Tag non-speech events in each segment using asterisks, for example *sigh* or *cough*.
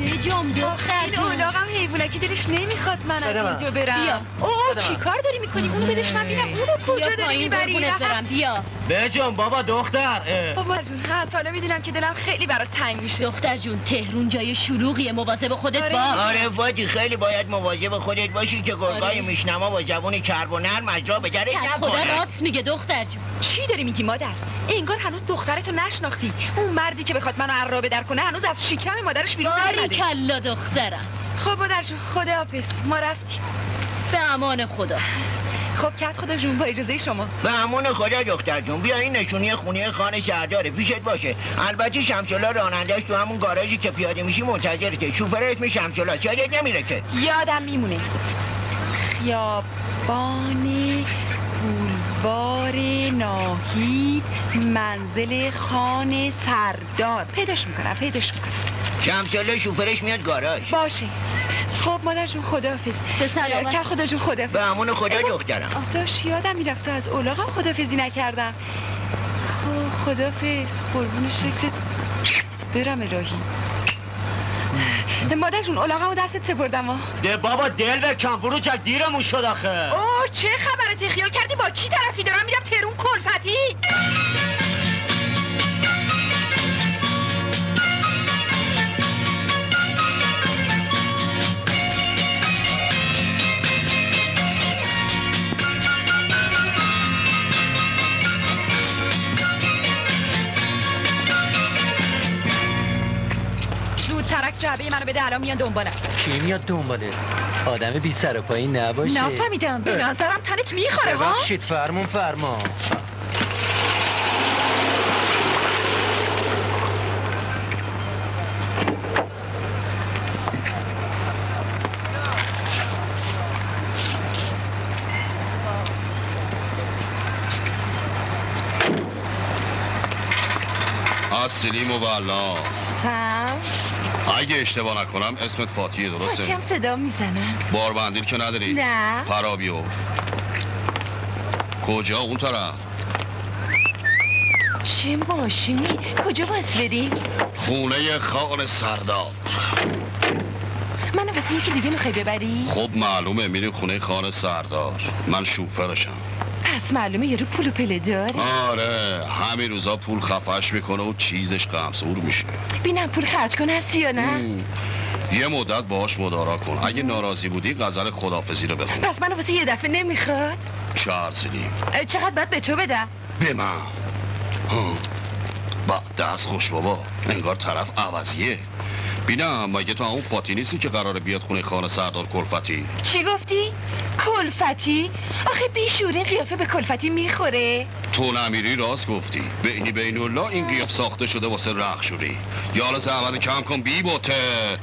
بجام دختر حیوانکی دلش نمی‌خواد من از. اینجا برم بیا. بده چی. کار داری می‌کنی اونو بدش من ببینم اونو کجا بیا داری می‌بری برم بیا بجام بابا دختر مادر جون هست حالا می‌دونم که دلم خیلی برات تنگ میشه دختر جون تهرون جای شلوغیه مواظب خودت آره. باش آره فاتی خیلی باید مواظب خودت باشی که گرگای آره. میشنما با زبون چرب و نرم از جا بگره کت خدا نکنه راست میگه دختر جون چی داری میگی مادر انگار هنوز دخترتو نشناختی اون مردی که بخواد منو عرابه در کنه هنوز از شکم مادرش بیرون باری نیومده کلا دخترم خب مادر جون. خداحافظ. ما رفتیم. به امان خدا. خب کت خدا جون با اجازه شما. به همون خدا دختر جون. بیا این نشونی خونه خانه شهرداره پیشت باشه. البته شمسولا رانندش تو همون گاراژی که پیاده میشی منتظرته. شوفر اسم شمسولا یادت نمیره که. یادم میمونه. خیابان بولوار ناهید منزل خان سردار. پیداش می‌کنم پیداش می‌کنم. شمسولا شوفرش میاد گاراژ. باشه. خب مادر جون خداحافظ. به سلامت. خدا جون خدا به همون خدا دخترم آه، داشت یادم می‌رفت تو از اولاغم خدافزی نکردم. خب خدافز قربون شکلت. برم الهی. مادر جون اولاغمو دستت سپردم ها. ده بابا دل بکن فروچک دیرمون شد آخه. اوه چه خبرته خیال کردی با کی طرفی دارم؟ میرم تهرون کلفتی. جعبه منو بده الان میان دنبالم. کی میاد دنباله؟ آدم بی سر و پایی نباشه. نفهمیدم به نظرم تنت می‌خوره ها؟ ببخشید فرمون فرما. سلیم و سم اگه اشتباه نکنم اسمت فاتیه فاتی درسته هم صدا می‌زنن باربندیل که نداری. نه. پرا بیفت کجا اون طرف؟ چه ماشینی؟ کجا باز بریم؟ خونه خان سردار. منو واسه یکی دیگه می‌خوای ببری؟ خب معلومه میریم خونه خان سردار. من شوفرشم. پس معلومه یارو پول و پله داره. آره همین روزا پول خفش می‌کنه و چیزش قمصور میشه. بینم پول خرج کن هستی یا نه؟ ام. یه مدت باهاش مدارا کن. اگه ناراضی بودی غزل خدافزی رو بخون. پس منو واسه یه دفعه نمی‌خواد؟ چهار سلیم چقدر باید به تو بدم؟ به من. با دست خوش بابا. انگار طرف عوضیه. بینم مگه تو اون فاتی نیستی که قراره بیاد خونه خانه سردار کلفتی؟ چی گفتی؟ کلفتی؟ آخه بیشور این قیافه به کلفتی می‌خوره. تو نمیری راست گفتی. بینی بین الله این قیاف ساخته شده واسه رخشوری یالا زحمت کم کن بی بوته.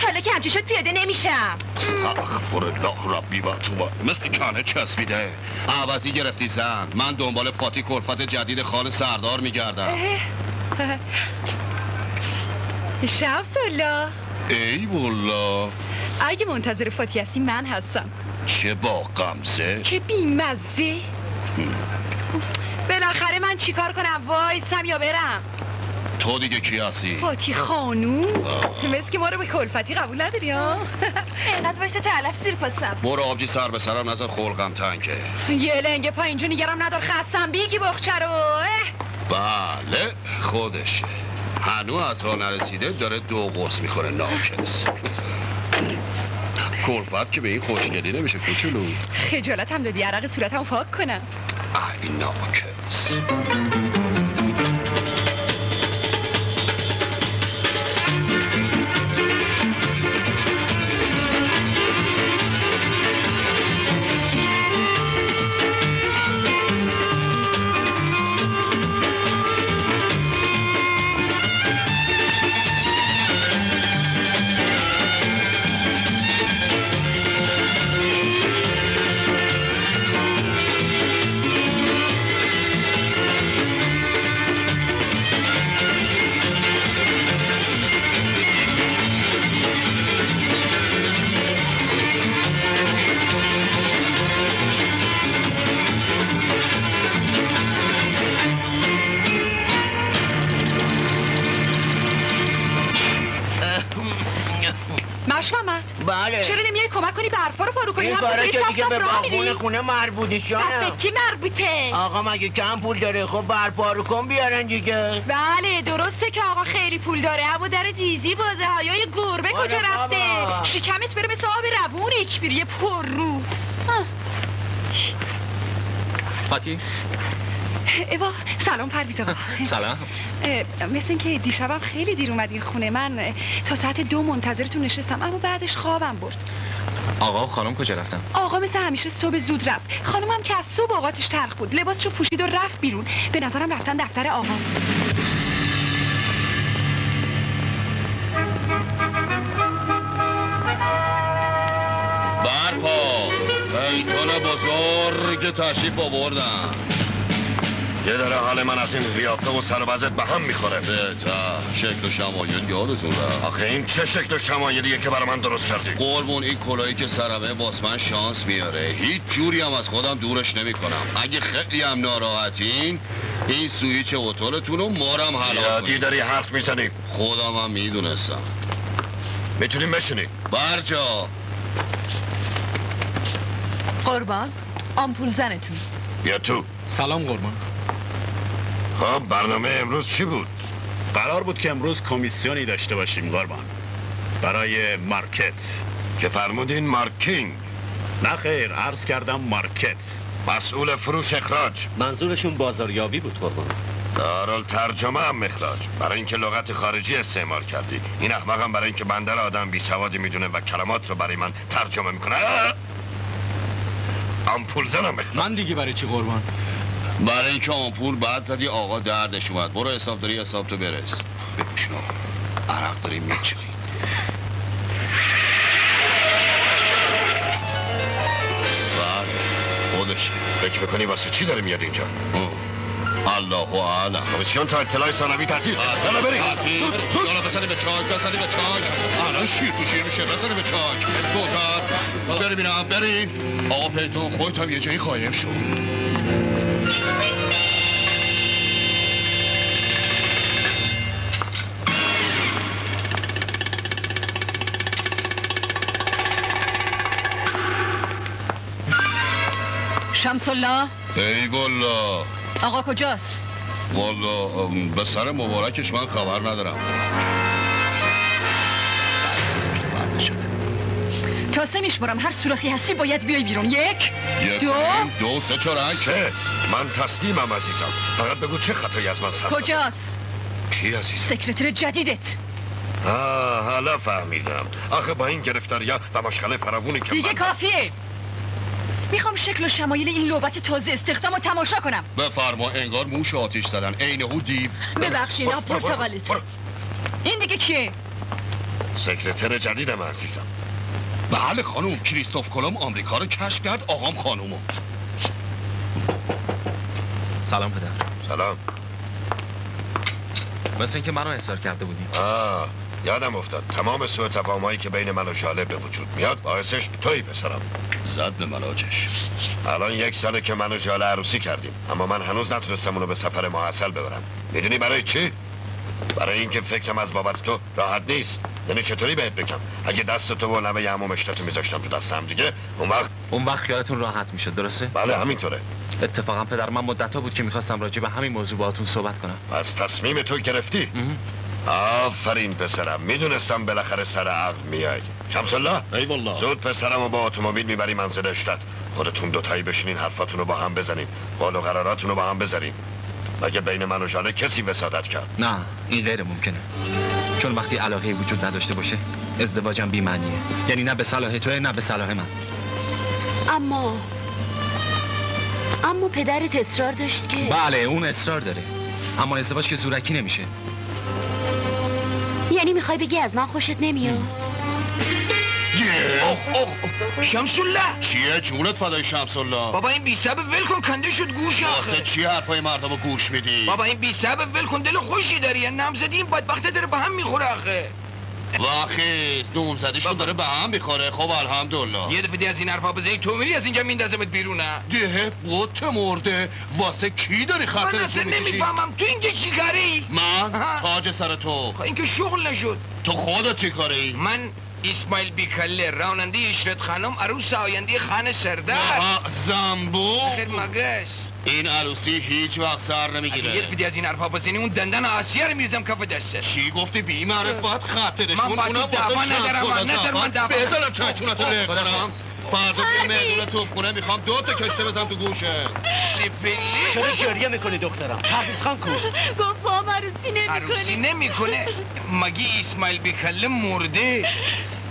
حالا که همچه شد پیاده نمیشم. استغفر الله ربی و تو مثل کنه چسبیده عوضی گرفتی زن. من دنبال فاتی کلفت جدید خال سردار میگردم. شمس الله. ای والله. اگه منتظر فاتی هستی من هستم. چه با غمزه که بیمزه. بالاخره من چیکار کنم؟ وایسم یا برم؟ تو دیگه کی هستی؟ فاتی خانوم. مثل که ما رو به کلفتی قبول نداری ها؟ *laughs* اینقدر وایسته تا علف زیر پات سبز برو آبجی سر به سرم نظر خلقم تنگه. یه لنگه پا اینجا نگرم ندار خستم بیگی بخچه رو. بله خودشه. هنو از راه نرسیده داره دو قرص می‌خوره ناکس. کلفت که به این خوشگلی نمیشه کوچولو. خجالت هم دادی عرق صورتم پاک کنم. ای ناکس. دیگه به باغبون خونه مربوطه دست جانم کی مربوطه؟ آقا مگه کم پول داره؟ خب برپا رو کن بیارن دیگه. بله درسته که آقا خیلی پول داره. اما در دیزی بازه های گربه آره کجا. رفته؟ شکمت بره مثل آب روون یک بیری پر رو. فاتی ایوا سلام پرویز آقا. سلام. مثل اینکه دیشبم خیلی دیر اومدین خونه من. تا ساعت دو منتظرتون نشستم اما بعدش خوابم برد. آقا و خانم کجا رفتن؟ آقا مثل همیشه صبح زود رفت. خانمم که از صبح اوقاتش تلخ بود. لباسشو پوشید و رفت بیرون. به نظرم رفتن دفتر آقا. برپا. بیتون بزرگ تشریف آوردن. یه داره حال من از این قیافه و سر وضعت به هم می‌خوره. بهتر شکل و شمایل یادتون رفت آخه این چه شکل و شمایلیه که برای من درست کردی؟ قربون این کلاهی که سرمه باز من شانس میاره. هیچ جوری هم از خودم دورش نمی کنم اگه خیلی هم ناراحتین این سویچ اتولتون رو مارم حلال یادی. داری حرف می‌زنی؟ خودم هم می‌دونستم. می‌تونیم بشینی برجا. قربان آمپول زنتون. بیا تو. سلام قربان. خب برنامه امروز چی بود؟ قرار بود که امروز کمیسیونی داشته باشیم قربان. برای مارکت. که فرمودین مارکینگ. نه خیر عرض کردم مارکت. مسئول فروش اخراج. منظورشون بازاریابی بود قربان. دارال ترجمه هم اخراج. برای اینکه لغت خارجی استعمال کردی. این احمقم برای اینکه بندر آدم بی سوادی می‌دونه و کلمات رو برای من ترجمه می‌کنه! آمپول زنم اخراج. من دیگه برای چی قربان؟ برای اینکه آمپول بعد زدی آقا دردش اومد. برو حساب داری حساب تو برس. بپوشین آقا. عرق داری میچایی بله. خودشه فکر می‌کنی واسه چی داره میاد اینجا. الله اعلم. کمیسیون تا اطلاع ثانوی تعطیل. یالا بریم. زود زود یالا بزنی به چاک بزنی به چاک. الان شیر تو شیر میشه بزنی به چاک. دوتر بری بینم بری آقا پیتون خودت هم یه جایی خواهیم شد شمس الله ای والا. آقا کجاست؟ والا به سر مبارکش من خبر ندارم. تا سه میشمرم هر سوراخی هستی باید بیای بیرون. یک یک دو. دو سه چهار سه. من تسلیمم عزیزم. فقط بگو چه خطایی از من سر. کجاست؟ کی عزیزم؟ سکرتر جدیدت. آه حالا فهمیدم. آخه با این گرفتاریا و مشغله فراوونی که دیگه من کافیه. می‌خوام شکل و شمایل این لوبت تازه استخدام رو تماشا کنم. بفرما انگار موش آتیش زدن. عین هو دیو. ببخشید آب برو. این دیگه کیه؟ سکرتر جدیدم عزیزم. بله خانوم کریستوف کلم آمریکا رو کشف کرد آقام خانومو سلام پدر. سلام. مثل اینکه منو احضار کرده بودیم آه. یادم افتاد. تمام سوء تفاهمایی که بین من و ژاله به وجود میاد باعثش توی پسرم. زد به ملاجش الان یک ساله که من و ژاله عروسی کردیم. اما من هنوز نتونستم اونو به سفر معسل ببرم. می‌دونی برای چی؟ برای اینکه فکرم از بابت تو راحت نیست. یعنی چطوری بهت بگم؟ اگه دست تو و نوه عمو مشتتو میذاشتم تو دستم دیگه اون وقت اون وقت خیالتون راحت میشه درسته؟ بله همینطوره. اتفاقا پدر من مدت بود که می‌خواستم راجع به همین موضوع باهاتون صحبت کنم. پس تصمیم تو گرفتی. آفرین پسرم. می‌دونستم بالاخره سر عقل میای. شمس الله ای والله زود پسرم و با اتومبیل می‌بری منزل اشتت. خودتون دوتایی بشینین حرفاتون رو با هم بزنین. قول و قراراتون رو با هم بذارین مگه بین من و ژاله کسی وسادت کرد؟ نه این غیر ممکنه. چون وقتی علاقه وجود نداشته باشه ازدواجم بی معنیه یعنی نه به صلاح توه نه به صلاح من. اما اما پدرت اصرار داشت که بله اون اصرار داره. اما ازدواج که زورکی نمیشه. یعنی می‌خوای بگی از من خوشت نمیاد؟ شمس الله چیه؟ جونت فدای شمس الله بابا این بی سبب ول کن. کنده شد. گوش واسه آخه چی حرفای مردم رو گوش میدی؟ بابا این بی سبب ول کن. دل خوشی داری. یه نمزدی این بدبخته داره به هم می‌خوره آخه. واخیز نوم زدیشون داره به هم می‌خوره. خب الحمدلله. یه دفعه از این حرفا بزنی تو میری از اینجا میندازمت بیرون نه؟ ده بوت مرده. واسه کی داری من خاطر اصلا می‌کشی؟ نمی‌فهمم. تو اینجا چی کاری؟ من. تاج سر تو. این که شغل نشد. تو خودت چی کاری؟ من اسماعیل بیکله راننده اشرت خانم عروس آینده خانه سردار. زنبو خیر مگس. این عروسی هیچ وقت سر اگه یه نمی‌گیره فیدی از این حرفا بزنی اون دندن آسیا رو میرزم کف دسته چی گفتی؟ بی معرفت خط من نشون با تو اونم دعوا ندارم، من نظر من دعوا بذارم چچونتو لق کنم فردا بیا مهدون توپخونه می‌خوام دو تا کشته بزن تو گوشه سیفیلی چرا گریه می‌کنی دخترم؟ پرویز خان کو؟ بابا عروسی عروسی نمی‌کنه. مگه اسماعیل بیکله مرده؟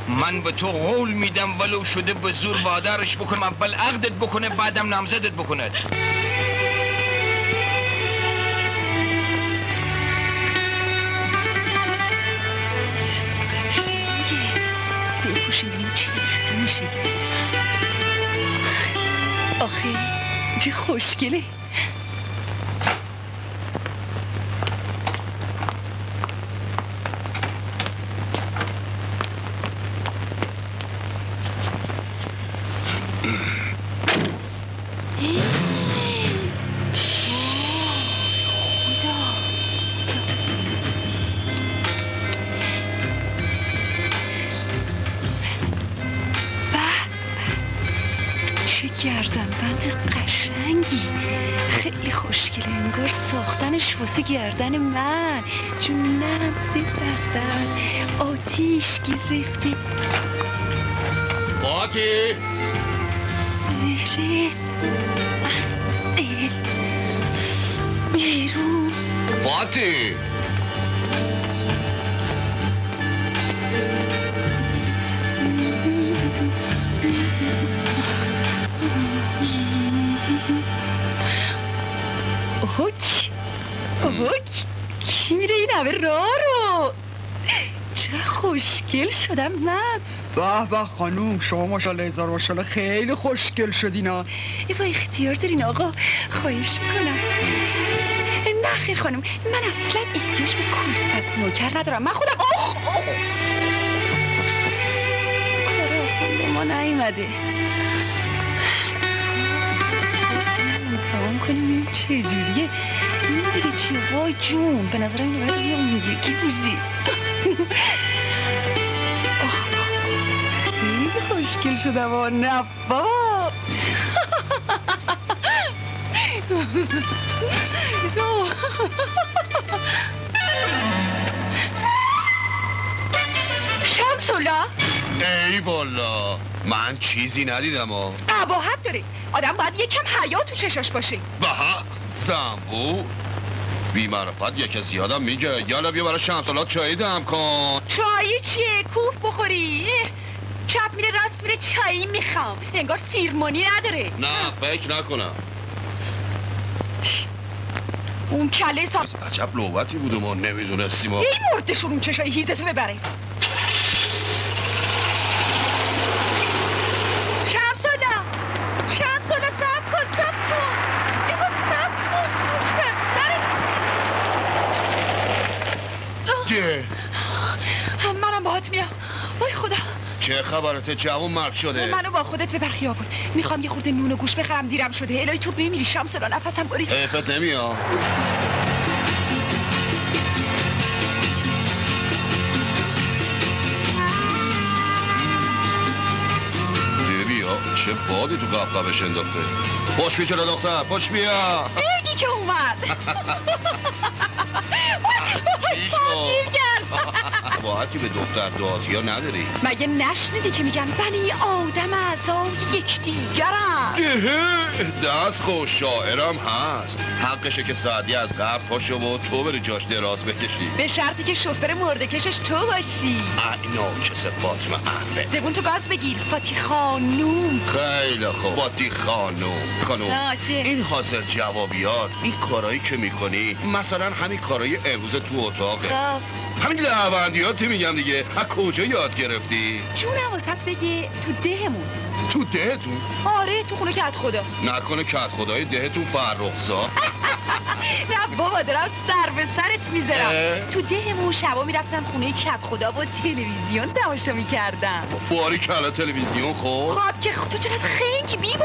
من به تو قول میدم ولو شده به زور وادارش بکنم اول عقدت بکنه بعدم نامزدت بکنه. آخه چه خوشگله واسه گردن من جونم زیر دستم آتیش گرفته فاتی مهرت از دل بیرون. فاتی همه راه رو چقدر خوشگل شدم من به به خانوم شما ماشاءالله هزار ماشاءالله خیلی خوشگل شدینا ای با اختیار دارین آقا. خواهش می‌کنم. نه خیر خانم من اصلا احتیاج به کلفت نوکر ندارم. من خودم آخ. کار آسان به ما نیومده. امتحان کنیم چجوریه این دیگه چیه وای جون به نظرم اینو باید بیا اون یکی بوزی خیلی خوشگل شدم آه نه بابا شمسولا ای والا من چیزی ندیدم ها اباحت داره آدم باید یکم حیا تو چشاش باشه. بها زنبو بی معرفت یکی از یادم میگه. یالا بیا برای شمسالات چایی دم کن. چایی چیه؟ کوف بخوری؟ چپ میره راست میره چایی می‌خوام. انگار سیرمونی نداره. نه فکر نکنم. اون کله سا عجب لوبتی بود ما نمی‌دونستیم ای مردشون اون چشای هیزتو ببره شمسولا شمسولا سب کن سب کن ای با سب کن خوش بر سرت آه، منم باهات میام وای خدا چه خبرته جوون مرگ شده. منو با خودت ببر خیابون می‌خوام یه خورده نون و گوش بخرم دیرم شده. الهی تو بمیری شمسولا نفسم برید حیفت نمیاد چه بادی تو قبقبش انداخته. خوش بیا چرا دختر خوش بیا. بگی که اومد. *laughs* چی شد؟ *laughs* باحتی به دختر داد یا نداری؟ مگه نشنیدی که میگن بله آدم اعضای یکدیگرن؟ دست خوش شاعرم هست. حقشه که سعدی از قبل پاشو و تو بری جاش دراز بکشی. به شرطی که شوفر مردکشش تو باشی. اینا چه فاطمه احمد زبون تو گاز بگیر فاتی خانوم. خیلی خوب. باتی خانوم. خانوم؟ این حاضر جوابیات این کارایی که می‌کنی مثلا همین کارای امروز تو اتاقه. خب. همین لعبندیاتی میگم دیگه. از کجا یاد گرفتی؟ جونم واسط بگه تو دهمون. تو دهتون؟ آره تو خونه کت خدا. نکنه کت خدای دهتون فرخزا. *laughs* نه بابا دارم سر به سرت می‌ذارم؟ تو دهمون شبا می‌رفتم خونه کت خدا با تلویزیون تماشا می‌کردم. فوری کلا تلویزیون خب خب که تو چقدر خنگی بی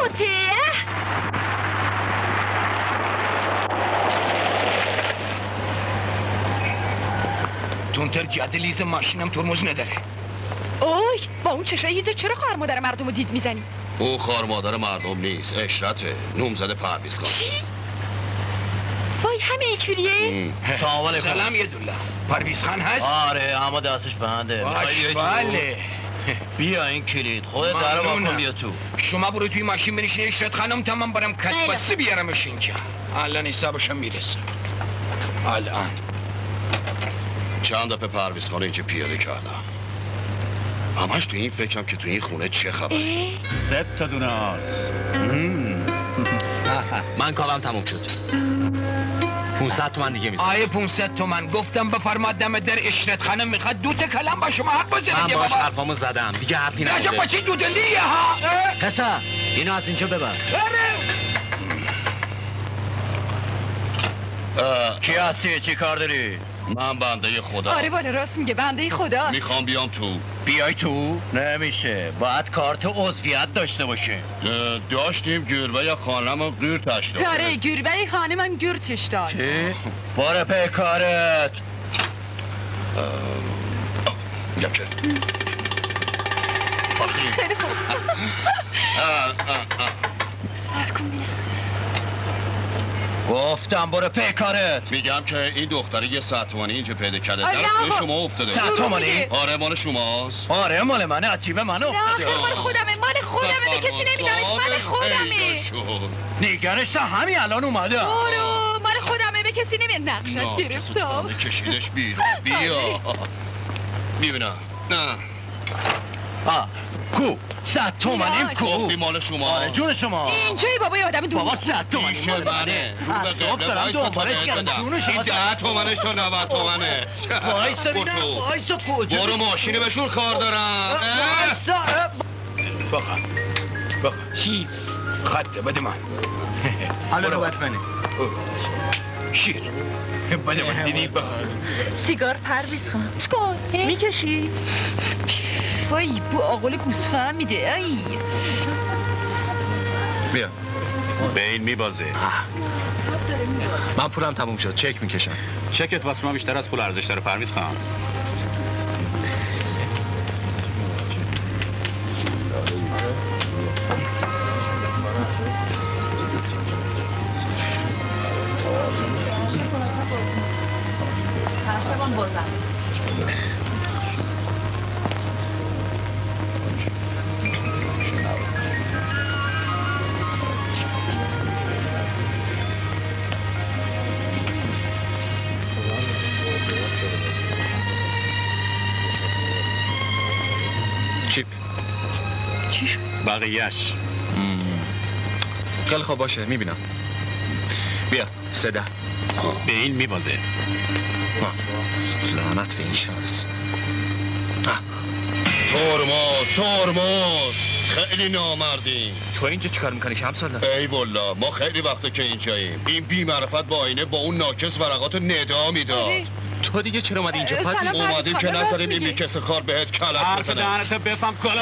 تونتر جاده لیز ماشینم ترمز نداره اوی با اون چشای هیزه چرا خواهر مادر مردم رو دید می‌زنی او خار مادر مردم نیست اشرته نومزد پرویز خان وای همه اینجوریه سلام علیکم سلام یه دولا پرویز خان هست آره اما دستش بنده بله بیا این کلید خودت در. واکن بیا تو شما برو توی ماشین بنشین اشرت خانم تا من برم کت بسته بیارمش اینجا الان حسابشم می‌رسه الان چند دفعه پرویز خان اینجا پیاده کردم. همش تو این فکرم که تو این خونه چه خبره. سه تا دونه آس من کارم تموم شد. 500 تومن دیگه می‌زنم. آیه 500 تومن. گفتم بفرما دم در اشرت خانم. می‌خواد دو تا کلم با شما حق بزنه. من دیگه باش حرفامو زدم. دیگه حرفی نجا با چی دو دلیه ها؟ پسر اینو از اینجا ببر. کی هستی؟ چی کار داری؟ من بنده خدا. آره والا راست میگه. بنده خدا. می‌خوام بیام تو. بیای تو؟ نمیشه باید کارت عضویت داشته باشه. داشتیم گربه یا خانم غیر تشت آره گربه خانه من گرتش داد چی؟ برو پی کارت. خیلی خوب. اه، اه، اه. سر کن بینم. گفتم برو پی کارت. میگم که این دختره یه صد تومانی اینجا پیدا کرده آره، در نه خونه آقا. شما افتاده. صد تومانی؟ آره مال شماست. آره مال منه از جیب من نه افتاده. آخر مال خودمه مال خودمه به کسی نمیدمش مال خودمه. نگرش همین الان اومده. برو مال خودمه به کسی نمی نقشت نه گرفتم کسی کشیدش بیرون. *laughs* بیا. می‌بینم. نه. آه. کو. صد تومنیم نه، کو. گفتی مال شما. آره جون شما. اینجایی بابا یه آدم بابا دوست صد پیش مال منه رو به دارم دنبالش کردم بدم جون این شما ده تومنش تا 90 تومنه. وایسا برو بینم تو. وایسا کجا برو ماشینی بشور کار دارم. وایسا بخواه بخواه چی؟ خطه بده من. حالا نوبت منه. شیر بده من دیدی بخواه سیگار پرویز خان. چکار می‌کشی؟ وای بو آقل گوسفند میده. ای. بیا. به این میبازه. من پولم تموم شد. چک می‌کشم. چکت واسه ما بیشتر از پول ارزش داره پرویز خان. بقیهش خیلی خوب باشه می‌بینم. بیا سه ده. به این میبازه. لعنت به این شانس ترمز ترمز. خیلی نامردیم تو اینجا چیکار می‌کنی شمسالله ای والا ما خیلی وقته که اینجاییم. این بی معرفت با آینه با اون ناکس ورقات ندا می‌داد. آره. تو دیگه چرا اومدی اینجا؟ سلام. اومدیم که نذاریم این میگی. میکس کار بهت حرف بزنه. دهنتو بفهم کلا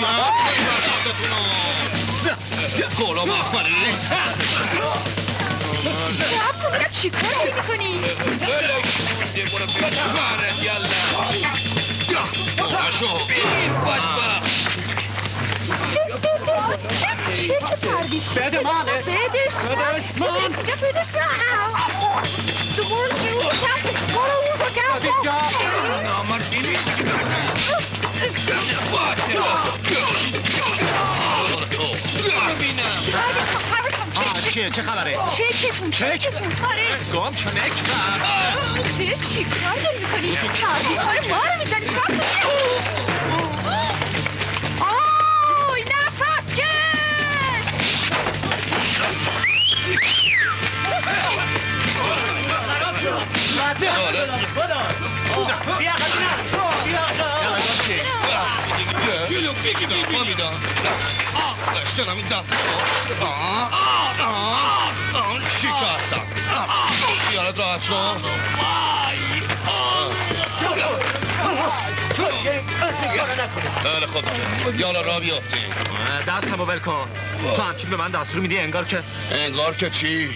کلا مخمری رب تو بینم چی کار می‌کنی؟ چه که پرویز بده من بدش بدش من بدش من دوباره میگه اون کف برو اون رو کف چیه چه خبره چکتون چکتون آره گم چه نک دیگه چی کار داری می‌کنی؟ پرویز کار ما رو می‌زنی گلو بگی بگی فهمیدم آه داشتنم این دست خیلی خوب یالا را بیافتی دستمو ول کن. تو همچین به من دستور میدی انگار که انگار که چی؟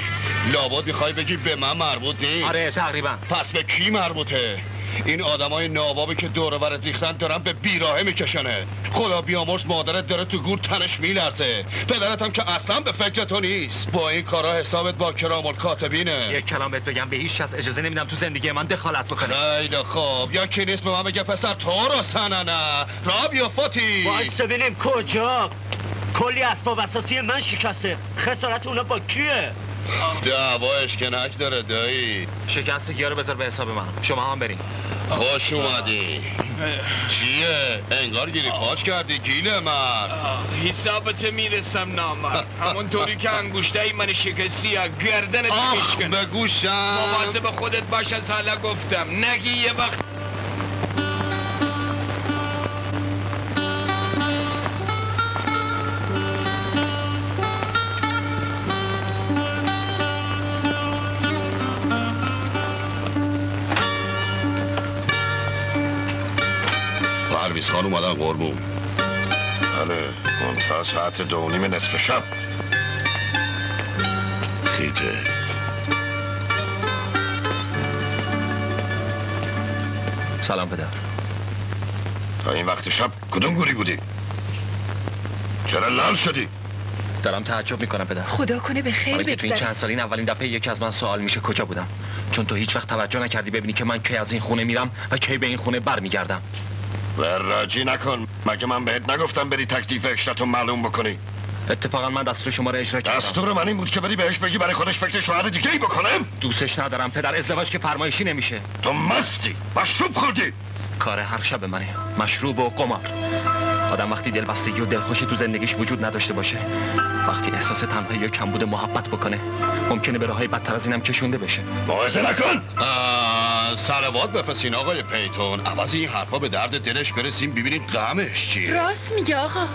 لابد می‌خوای بگی به من مربوط نیست. آره تقریبا. پس به کی مربوطه؟ این آدمای نابابی که دور و ریختن دارن به بیراهه میکشنه. خدا بیامرز مادرت داره تو گور تنش میلرزه. پدرت هم که اصلا به فکر تو نیست. با این کارا حسابت با کرام الکاتبینه. یک کلام بهت بگم به هیچ کس اجازه نمیدم تو زندگی من دخالت بکنه خیلی خوب. یا کی نیست به من بگه پسر تو رو سننه. راب یا فاتی وایس ببینیم کجا. کلی اسباب اساسی من شکسته. خسارت اونا با کیه؟ دعوا اشکنک داره دایی. شکست رو بذار به حساب من. شما هم برین. خوش اومدی. چیه؟ انگار گیری پاچ کردی گیل من. حسابت می‌رسم نامر همونطوری که انگوشته ای من شکستی ها گردنت آخ میشکن به گوشم مواظب خودت باش از حالا گفتم. نگی یه وقت خان اومدن قربون. بله منتها ساعت دو و نیم نصف شب. خیته سلام پدر. تا این وقت شب کدوم گوری بودی؟ چرا لال شدی؟ دارم تعجب می‌کنم پدر. خدا کنه به خیر حالا که تو این بگذره چند سال این اولین دفعه یکی از من سوال میشه کجا بودم؟ چون تو هیچ وقت توجه نکردی ببینی که من کی از این خونه میرم و کی به این خونه برمیگردم. راجی نکن. مگه من بهت نگفتم بری تکلیف اشتاتو معلوم بکنی؟ اتفاقا من دستور شما رو اجرا کردم. دستور من این بود که بری بهش بگی برای خودش فکر شوهر دیگه ای بکنم دوستش ندارم. پدر ازدواج که فرمایشی نمیشه. تو مستی. مشروب خوردی. کار هر شب منه. مشروب و قمار. آدم وقتی دلبستگی و دلخوشی تو زندگیش وجود نداشته باشه وقتی احساس تنهایی و کمبود محبت بکنه ممکنه به راههای بدتر از اینم کشونده بشه. موعظه نکن! سلوات بفرستین آقای پیتون. عوض این حرفا به درد دلش برسیم ببینید غمش چیه. راست میگه آقا.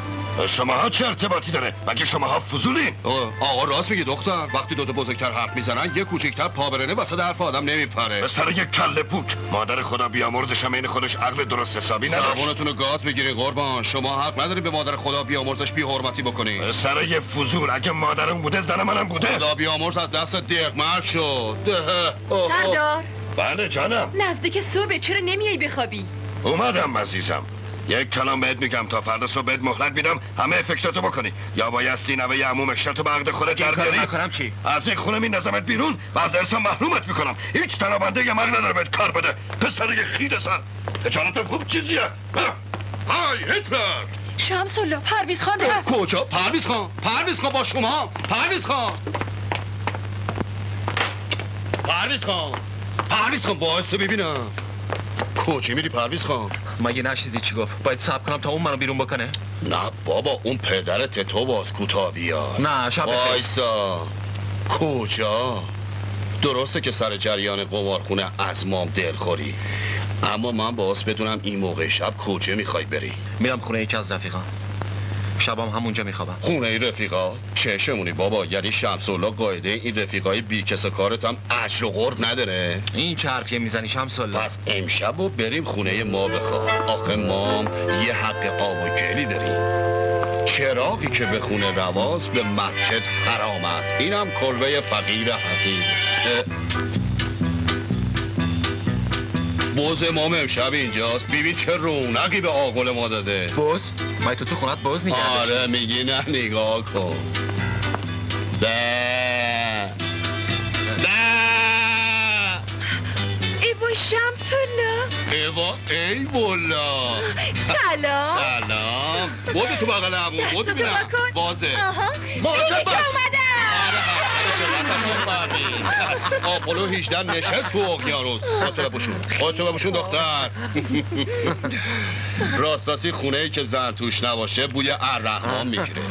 شماها چه ارتباطی داره؟ مگه شماها فضولین. آقا راست میگه دختر. وقتی دوتا بزرگتر حرف می‌زنن یه کوچکتر پا برنه وسط حرف آدم نمیپره. به سر یک کله پوک. مادر خدا بیامرزش هم این خودش عقل درست حسابی نداشت. زبونتون رو گاز بگیرین قربان. شما حق نداری به مادر خدا بیامرزش بی حرمتی بکنی. به سر یه فضول. اگه مادرم بوده زن منم بوده. خدا بیامرز از دست دق مرد شد. سردار. بله جانم. نزدیک صبح چرا نمیای بخوابی؟ اومدم عزیزم. یک کلام بهت میگم تا فردا صبح بهت مهلت میدم. همه افکتاتو بکنی. یا بایستی نوه عموم اشتاتو به عقد خودت در بیاری نکنم چی؟ از این خونه میندازمت بیرون. و از ارسا محرومت می‌کنم. هیچ تنابنده یه مرگ نداره بهت کار بده. پسر یه خید سر. اجانتم خوب چیزیه. های هیتلر. شمس الله پرویز خان رفت. کجا؟ پرویز خان. پرویز خان با شما. پرویز خان. پرویز خان. پرویز خان وایسه ببینم. کجا میری پرویز خان؟ مگه نشنیدی چی گفت؟ باید صبر کنم تا اون منو بیرون بکنه. نه بابا اون پدرت تو باز کوتاه بیا نه شب. وایسا. کجا درسته که سر جریان قمارخونه از مام دلخوری اما من باز بدونم این موقع شب کجا می‌خوای بری. میرم خونه یکی از رفیقان شبام همونجا میخوابم. خونه رفیقا؟ چشمونی بابا یعنی شمس الله قاعده این رفیقای بی کس کارت هم اجر و قرب نداره. این چه حرفیه می‌زنی شمس الله؟ پس امشب و بریم خونه ما بخواه آخه مام یه حق آب و گلی داریم. چراغی که به خونه رواز به مسجد حرامت اینم کلبه فقیر حقیر. بوز مام امشب اینجاست. ببین چه رونقی به آقل ما داده؟ بوز؟ مای تو تو خونت بوز نگه آره میگی نه نگاه کن. ده. ده. ای وای شمس الله. ایوا ای والا. سلام. سلام. بودی تو بغل همون بود دستتو ببینم بکن. بازه آها. ماشا بس. آپولو 18 نشست تو اقیانوس. خاطر بشون خاطر بشون دختر. *laughs* راست راستی خونه ای که زن توش نباشه بوی الرحمن می‌گیره.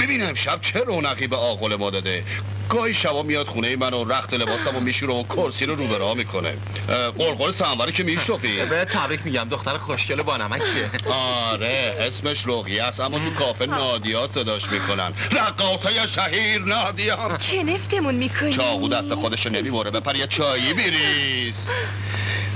ببین امشب چه رونقی به آقل ما داده. گاهی شبا میاد خونه من و رخت لباسم و میشوره و کرسی رو رو به راه می‌کنه. اه، قرقر سنبره که میشنفی به تبریک میگم دختر خوشگل با نمکیه. آره اسمش رقیه است اما تو کافه نادیا صداش می‌کنن. رقاصه شهیر نادیا. چه نفتمون می‌کنی؟ چاقو دست خودش رو نمی‌بره بپر یه چایی بریز.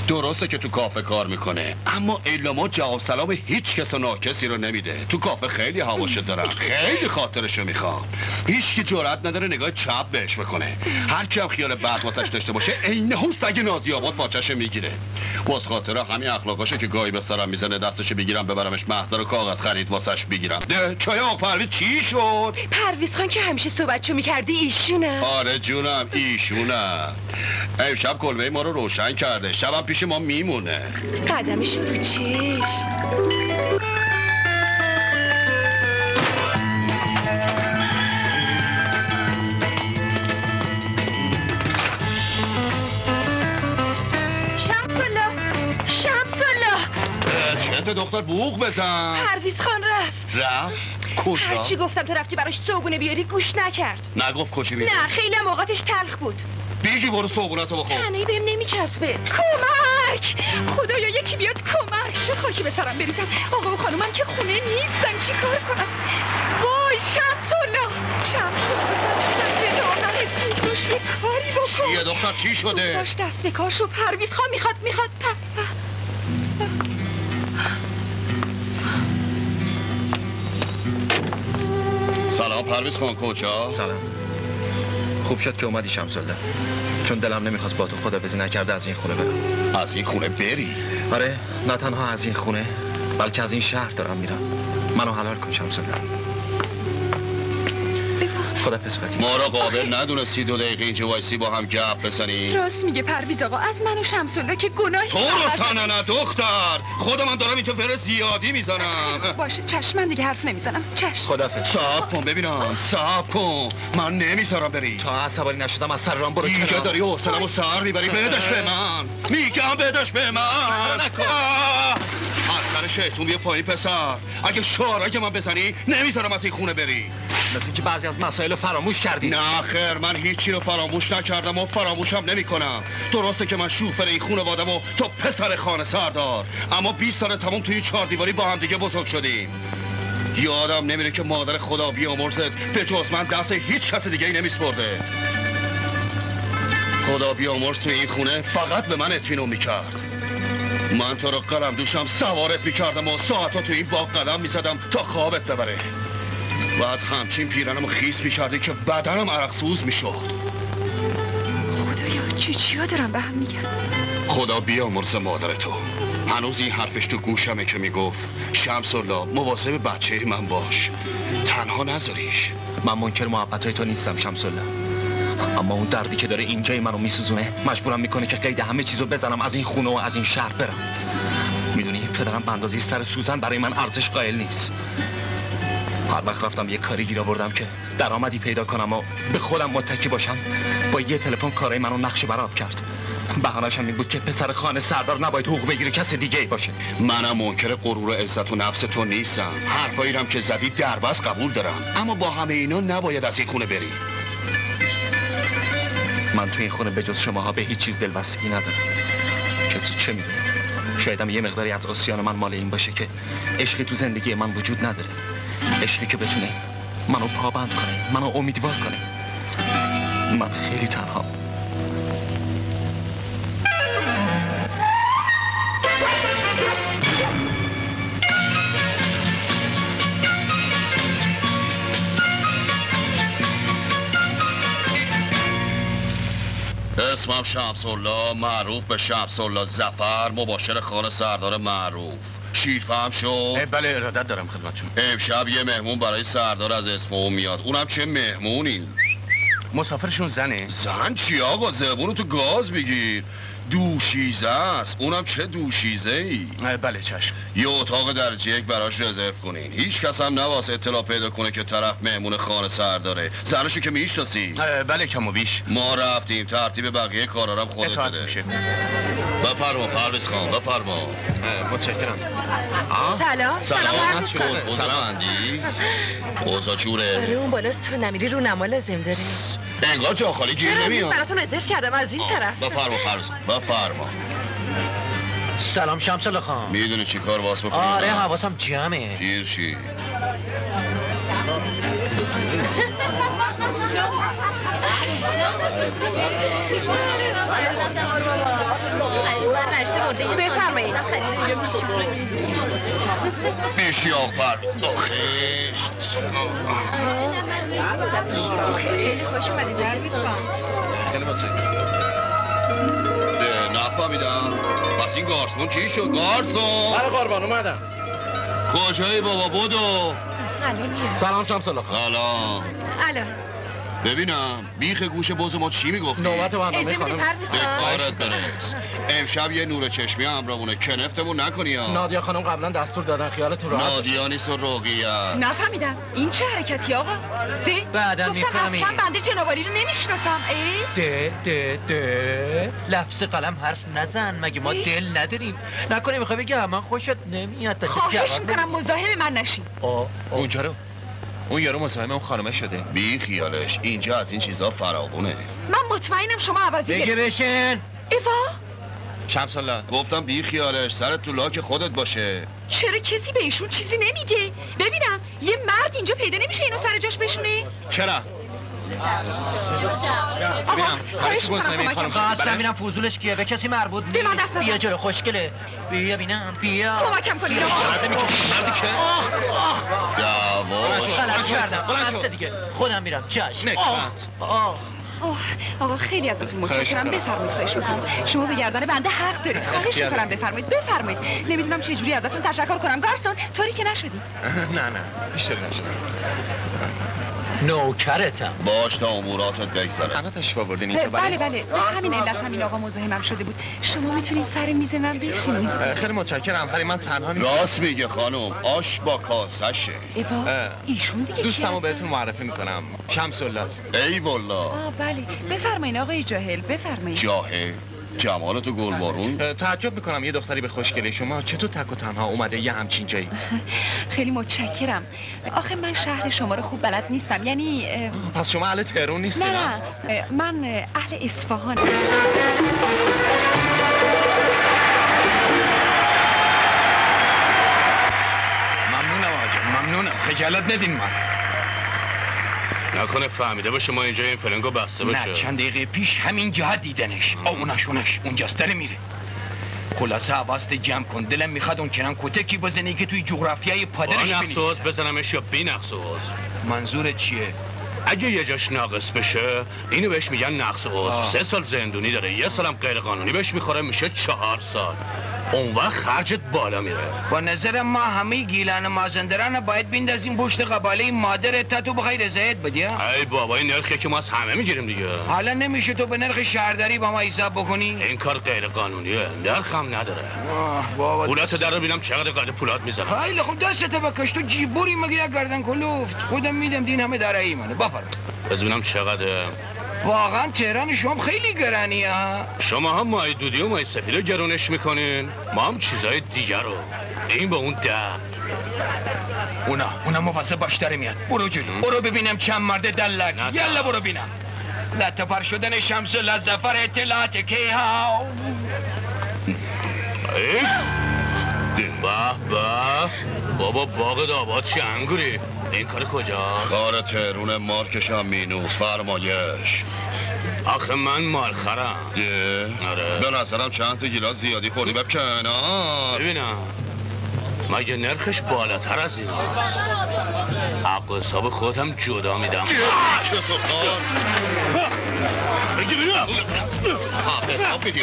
درسته که تو کافه کار می‌کنه اما الا ما جواب سلام هیچ کس و ناکسی رو نمیده. تو کافه خیلی هواشو دارم. خیلی خاطرشو می‌خوام. هیچ کی جرأت نداره نگاه چپ بهش بکنه. هر هم خیال بد واسش داشته باشه عین اون سگ نازی آباد پاچشو می‌گیره. باز خاطره همین اخلاقاشه که گاهی به سرم می‌زنه دستشو بگیرم ببرمش محضر و کاغذ خرید واسش بگیرم ده چای آق پرویز چی شد؟ پرویز خان که همیشه صحبتشو می‌کردی ایشونه. آره جونم ایشونم امشب کلبه ما رو روشن کرده. شبم پیش ما میمونه. قدمش رو چش چت دختر بوق بزن. پرویز خان رفت. رفت؟ کجا؟ هرچی گفتم تو رفتی براش صبونه بیاری گوش نکرد. نگفت کجا بیره نه خیلی هم اوقاتش تلخ بود. بیگی برو صبونتو بخور. تنهی بهم نمیچسبه. کمک! خدایا یکی بیاد کمک. چه خاکی به سرم بریزم. آقا و خانومم که خونه نیستن. چی کار کنم؟ وای شمس الله! شمس الله یه کاری بکن. چیه دختر؟ چی شده؟ باش دست به کار شو پرویز خان می‌خواد می‌خواد. پ- پ- سلام پرویز خان کجا؟ سلام. خوب شد که اومدی شمسالله. چون دلم نمی‌خواست با تو خدافزی نکرده از این خونه برم. از این خونه بری؟ آره نه تنها از این خونه بلکه از این شهر دارم میرم. منو حلال کن شمسالله. خدا پسفتی ما را قابل ندونستی دو دقیقه اینجا وایسی با هم گپ بزنی راست میگه پرویز آقا از من و شمس الله که گناهی تو رو نه دختر. خودم من دارم اینجا زر زیادی می‌زنم. باشه چشم من دیگه حرف نمی‌زنم. چشم. خدافظ صبر کن ببینم. صبر کن. من نمی‌ذارم بری. تا عصبانی نشدم از سر رام برو دیگه. داری حوصله‌مو سر می‌بری. بدش به من. میگم بدش به من! از شیطون بیا پایین پسر. اگه شعارای من بزنی نمی‌ذارم از این خونه بری. مثل اینکه بعضی از مسائل رو فراموش کردی؟ نه خیر من هیچی رو فراموش نکردم و فراموشم نمی کنم درسته که من شوفر این وادم و تو پسر خانه سردار اما 20 سال تمام توی چهار دیواری با هم دیگه بزرگ شدیم. یادم نمیره که مادر خدا بیامرزد. به جز من دست هیچ کس دیگه ای نمیسپرده. خدا بیامرز توی این خونه فقط به من اطمینان می‌کرد. من تو رو قلم دوشم سوارت می‌کردم و ساعتا توی این باغ قدم می‌زدم تا خوابت ببره. بعد همچین پیرنمو خیس می‌کردی که بدنم عرق سوز می‌شد. خدایا چی چیا دارم به هم میگن؟ خدا بیامرز مادر تو. هنوز این حرفش تو گوشمه که می‌گفت. شمس الله مواظب بچه من باش. تنها نذاریش. من منکر محبت تو نیستم شمسالله. اما اون دردی که داره اینجای منو میسوزونه مجبورم می‌کنه که قید همه چیزو بزنم از این خونه و از این شهر برم. می‌دونی پدرم به اندازه سر سوزن برای من ارزش قائل نیست. هر وقت رفتم یه کاری گیر آوردم که درآمدی پیدا کنم و به خودم متکی باشم با یه تلفن کارای منو نقشه براب کرد. بهانه‌ش هم این بود که پسر خانه سردار نباید حقوق بگیره کس دیگه ای باشه. منم منکر غرور و عزت و نفس تو نیستم. حرفایی هم که زدی دربست قبول دارم. اما با همه اینا نباید از این خونه بری. من تو این خونه به جز شماها به هیچ چیز دلبستگی ندارم. کسی چه می‌دونه؟ شاید هم یه مقداری از آسیان من مال این باشه که عشقی تو زندگی من وجود نداره. عشقی که بتونه منو پابند کنه منو امیدوار کنه. من خیلی تنها اسمم شمس الله معروف به شمس الله زفر مباشر خانه سردار معروف. شیر فهم شد بله ارادت دارم خدمتشون امشب یه مهمون برای سردار از اسم اون میاد. اونم چه مهمونی؟ مسافرشون زنه. زن چی آقا؟ زبونو تو گاز بگیر دوشیزه است. اونم چه دوشیزه ای بله چشم. یه اتاق درجه یک براش رزرو کنین. هیچ کس هم نواس اطلاع پیدا کنه که طرف مهمون خانه سر داره زنشو که می‌شناسی بله کم و بیش ما رفتیم. ترتیب بقیه کارارم خودت بده. بفرما پرویز خان بفرما. متشکرم سلام سلام پرویز خان. اوز- اوضاع بندی اوضاع آره جوره اون بالاست تو نمیری رو نما لازم داری انگار جا خالی گیر نمیاد براتون رزرو کردم از این طرف بفرما پرویز بفرما سلام شمس الله خان می‌دونی چی کار باز بکنی آره حواسم جمعه گیر چی من نشته بفرمایید بیشیاق پر آخیش خیلی خوش اومدید. نفهمیدم. پس این گارسون چی شد؟ گارسون! برای قربان اومدم. کجایی بابا؟ بودو سلام شمس الله سلام الان. ببینم بیخ گوش بز ما چی می‌گفتی؟ نوبت برنامه خانم. به پرویز کارت برس. امشب یه نور چشمی همراهمونه کنفتمون نکنی یا نادیا خانم قبلا دستور دادن خیالتون راحت. باشه. نادیا نیست و روغیه نفهمیدم. این چه حرکتی آقا؟ ده. بعداً گفتم می‌فهمی. اصلا بنده جنابالی رو نمی‌شناسم. ای؟ ده ده ده. لفظ قلم حرف نزن. مگه ما. دل نداریم؟ نکنه می‌خوای بگی من خوشت نمیاد. تا خواهش می‌کنم مزاحم من نشین. اونجا رو. اون یارو مزاحم اون خانمه شده. بی خیالش. اینجا از این چیزا فراغونه من مطمئنم شما عوضی بگه بشین ایوا؟ شمس الله گفتم بی خیالش. سرت تو لاک خودت باشه. چرا کسی به ایشون چیزی نمیگه؟ ببینم یه مرد اینجا پیدا نمیشه اینو سر جاش بشونه؟ چرا؟ ببینم، خواهش می‌کنم ببینم فوزولش کیه به کسی مربوط به من دست. بیا جلو خوشگله بیا بینم بیا کمکم کنید آقا. مردی که دواش غلط کردم بلند شو. بسته دیگه خودم میرم. آه، آه. اوه، آقا خیلی ازتون متشکرم. بفرمایید خواهش می‌کنم شما به گردن بنده حق دارید خواهش می‌کنم. بفرمایید بفرمایید نمی‌دونم چه جوری ازتون تشکر کنم گارسون طوری که نشدی نه نه بیشتر نشد نوکرتم. باش تا اموراتت بگذره. الان تشریف آوردین اینجا. بله بله. به همین علت همین آقا مزاحمم شده بود. شما می‌تونید سر میز من بشینید. خیلی متشکرم. ولی من تنها نیستم. راست میگه خانم. آش با کاسشه. ایشون دیگه کی دوستمو؟ بهتون معرفی می‌کنم. شمس الله. ای والا آه بله. بفرمایید آقای جاهل بفرمایید جاهه جمالتو گلبارون اه، تعجب می‌کنم یه دختری به خوشگلی شما چطور تک و تنها اومده؟ یه همچین جایی. *laughs* خیلی متشکرم. آخه من شهر شما رو خوب بلد نیستم. یعنی پس شما اهل تهرون نیستی نه نه. من اه، اهل اصفهان. ممنونم آقا ممنونم. خجالت ندین من نکنه فهمیده باشه ما اینجا این فلنگو بسته نه چند دقیقه پیش همین جهت دیدنش. اونش اونجاست داره میره. خلاصه حواست جمع کن. دلم می‌خواد اون چنان کتکی بزنی که توی جغرافیای پادرش بنویسه. بزنمش یا بی نقص منظورت چیه؟ اگه یه جاش ناقص بشه اینو بهش میگن نقص آه. سه سال زندونی داره یه سالم غیر قانونی بهش می‌خوره میشه چهار سال. اون وقت خرجت بالا میره. با نظر ما همه گیلان مازندران باید بیندازیم پشت قباله مادر تا تو بخوای رضایت بدی؟ ای بابا این نرخی که ما از همه می‌گیریم دیگه. حالا نمیشه تو به نرخ شهرداری با ما حساب بکنی؟ این کار غیر قانونیه. نرخ هم نداره. بابا. پولات در رو بینم چقدر قدر پولات می‌زنم. خیلی خوب دستتو بکش. تو جیبوری مگه یک گردن کلوفت؟ خودم میدم دین همه داره ای منه بفرم ببینم چقدر. واقعا تهران شما خیلی گرانی ها. شما هم مای دودی و مای سفید رو گرونش می‌کنین. ما هم چیزای دیگر رو. این به اون ده. اونا اونا مفصل باشتره میاد. برو جلو. برو ببینم چند مرد دلک. یلا برو بینم. لطفر شدن شمس لزفر اطلاعات که ها ای به به. بابا باغ داباد چه انگوری. این کار کجا؟ کار تهرون مارکش هم مینوس فرمایش. آخه من مالخرم آره. به نظرم چند تا گیلاس زیادی خوردی بب کنار ببینم. مگه نرخش بالاتر از این هست حق حساب خودم جدا میدم. چه سخان بگی بینم حق حساب میدیم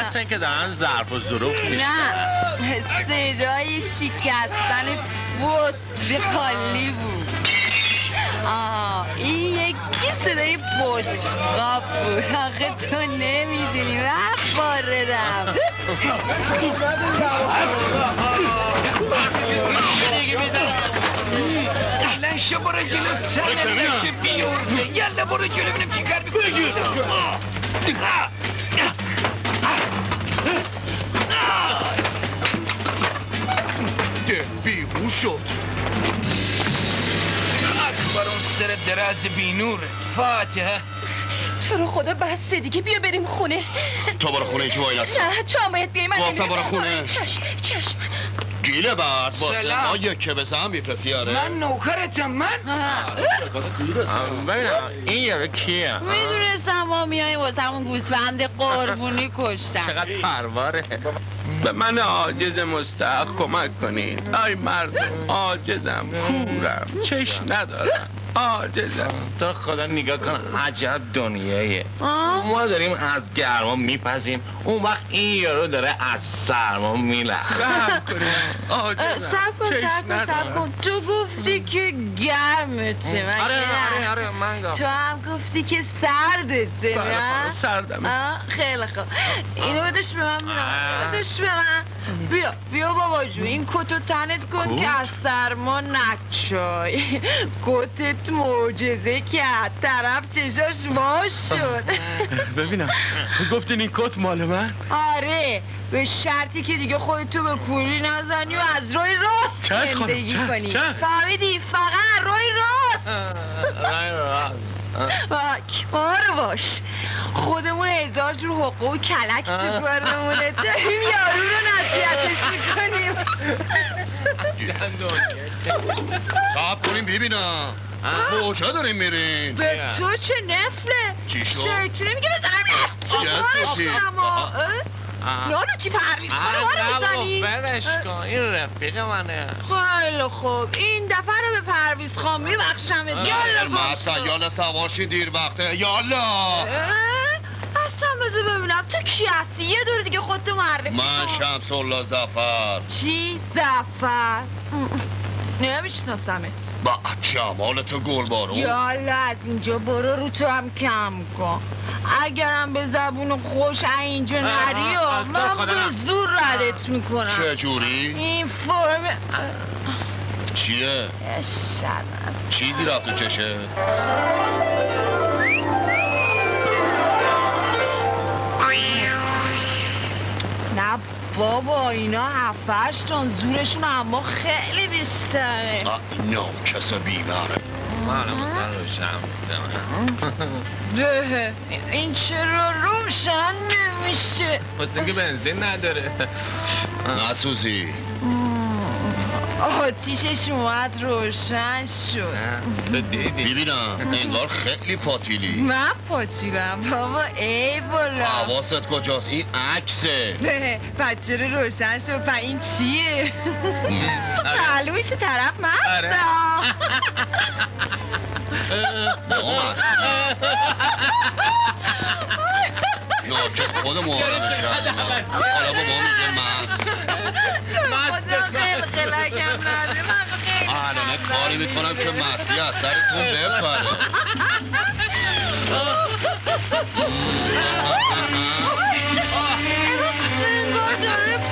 مثل اینکه دارن ظرف و ظروف میشه نه صدای شکستن بطری خالی بود. این یکی صدای بشقاب بود آخه تو نمی‌دونی من واردم لنشه برو جلو تنه لنشه بیورزه یلا برو جلو ببینم چی کار می‌کنی ده بیهوش شد سر دراز بینورت فاتحه. تو رو خدا بس دیگه بیا بریم خونه. تو برو خونه اینجا وای نسا نه تو هم باید بیای من گفتم برو خونه. چشم چشم گیله برد سلام. ما یکه بزن میفرستی آره. من نوکرتم من. ببینم این یارو کیه؟ می‌دونستم ما میاییم واسه همون گوسفند قربونی کشتن. چقدر پرواره. به من عاجز مستحق کمک کنید آی مردم عاجزم کورم. چش ندارم. عاجزم تو خدا نگاه کن عجب دنیایه ما داریم از گرما میپزیم اون وقت این یارو داره از سرما میلخ سب کن سب کن سب. کن تو گفتی که گرمته مگه آره نه؟ آره آره من گفتم. تو هم گفتی که سردته بله، نه؟ خانم، سردمه. خیلی خوب اینو بدش به من. بدش به من بیا بیا بابا جو این کتو تنت کن؟ که از سرما نچای *laughs* کتت معجزه کرد طرف چشاش واش شد ببینم گفتین این کت مال من آره به شرطی که دیگه خودتو به کوری نزنی و از راه راست زندگی کنی. فهمیدی فقط راه راست باک بارو باش خودمون هزار جور حقوق و کلک تو کارمونه داریم یارو رو نصیحتش می‌کنیم صاحب کنیم ببینم کجا داریم میرین؟ به تو چه نفله چی شد؟ شیطونه میگه بزنم. چی هستشی؟ یارو چی پرویز خانه ما رو می‌زنی برش کن. این رفیق منه. خیلی خوب. این دفعه رو به پرویز خان میبخشمت. یالا گم مثلا شو. یالا سوارشین دیر وقته. یالا؟ اصلا بذار ببینم. تو کی هستی؟ یه دور دیگه خودتو معرفی من. شمس الله زفر چی زفر نمیشناسمت با جمال تو گلبارو یالا از اینجا برو رو تو هم کم کن اگرم به زبون خوش اینجا نری و من به زور ردت می‌کنم چه جوری؟ این فرم چیه؟ چیزی رفت تو چشه؟ بابا اینا هفتش تن زورشون اما خیلی بیشتره. ناکس بیماره. منم سر روشم ده این چرا روشن نمیشه؟ واسه اینکه بنزین نداره. نسوزی آتیشش اومد روشن شد. تو دیدی ببینم انگار خیلی پاتیلی. من پاچیلم بابا ای بالا حواست کجاست؟ این عکسه. به بچه رو روشن شد. و این چیه؟ *laughs* معلومش طرف آره. مستا *laughs* ناکس خود محرمش کردیم حالا با ما میگه خلقم نده من الانه کاری می‌کنم که مغزی از سرتون بپره انگار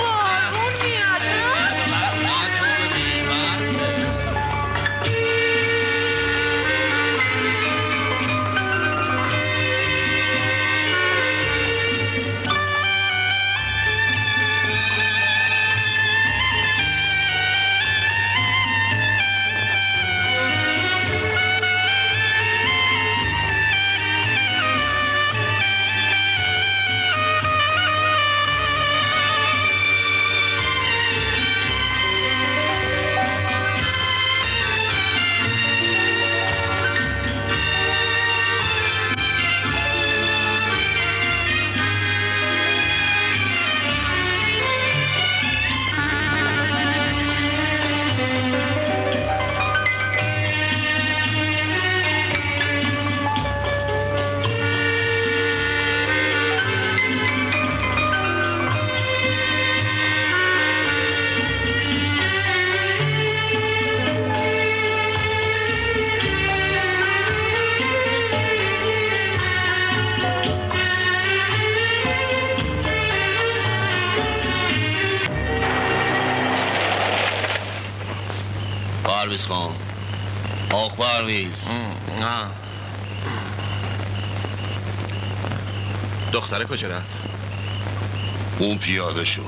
پرویز خان آق پرویز دختره کجا رفت؟ اون پیاده شد.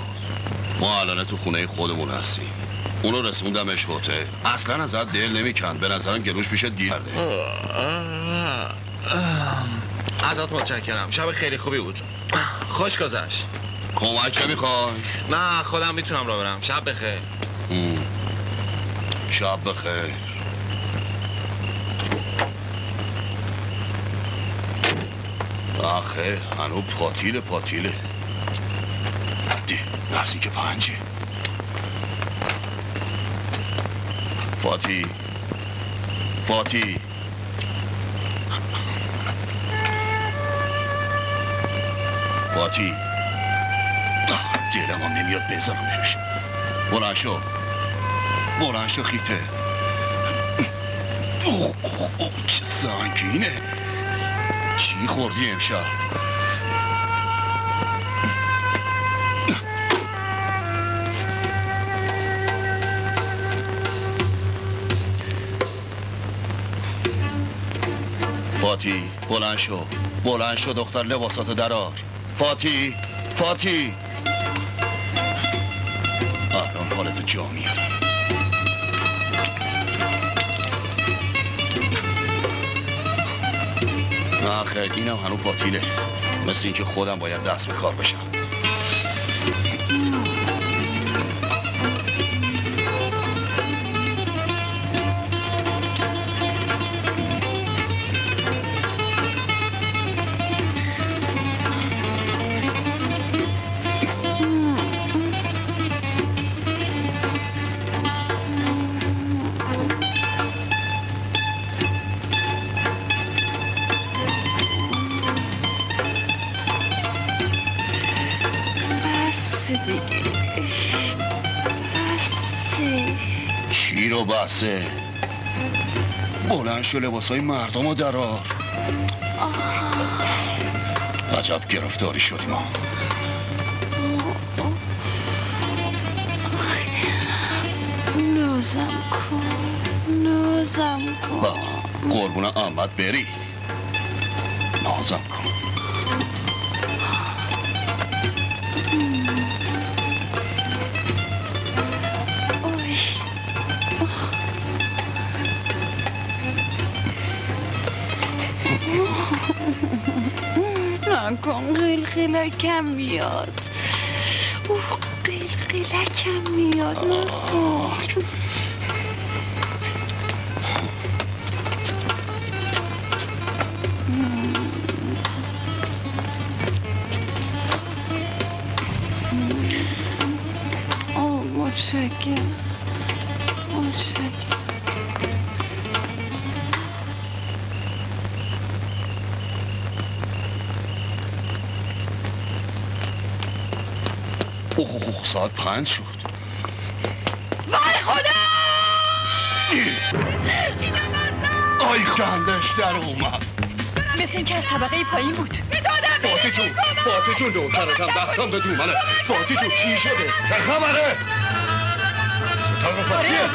ما الان تو خونه خودمون هستیم. اونو رسوندمش هتل. اصلا ازت دل نمی‌کند. به نظرم گلوش پیش دیر کرده ازت متشکرم. شب خیلی خوبی بود. خوش گذشت. کمک نمی‌خوای؟ نه خودم می‌تونم را برم. شب بخیر. شب بخیر. آخه هنو پاتیله پاتیله. دی نزدیک پنجه. فاتی فاتی. فاتی. دلم هم نمیاد بزنمش بلند شو. بلند شو خیته. چه سنگینه. چی خوردی امشب؟ فاتی بلند شو. بلند شو دختر لباساتو درار فاتی فاتی. الان حالتو جا میارم آخه اینم هنو پاتیله مثل اینکه خودم باید دست به کار بشم. بسه بلند شو لباسای مردم رو درار عجب گرفتاری شدیم ما نازم کن نازم کن. با قربون احمد بری. نازم. خیلی خیلی کم میاد. اوه خیلی کم میاد. نکن پنج شد. وای خدا! آی گندش در اومد. مثل اینکه از طبقه پایین بود. فاتی جون فاتی جون نوکرتم دستم به دومنه فاتی جون چی شده؟ چه خبره؟ آره از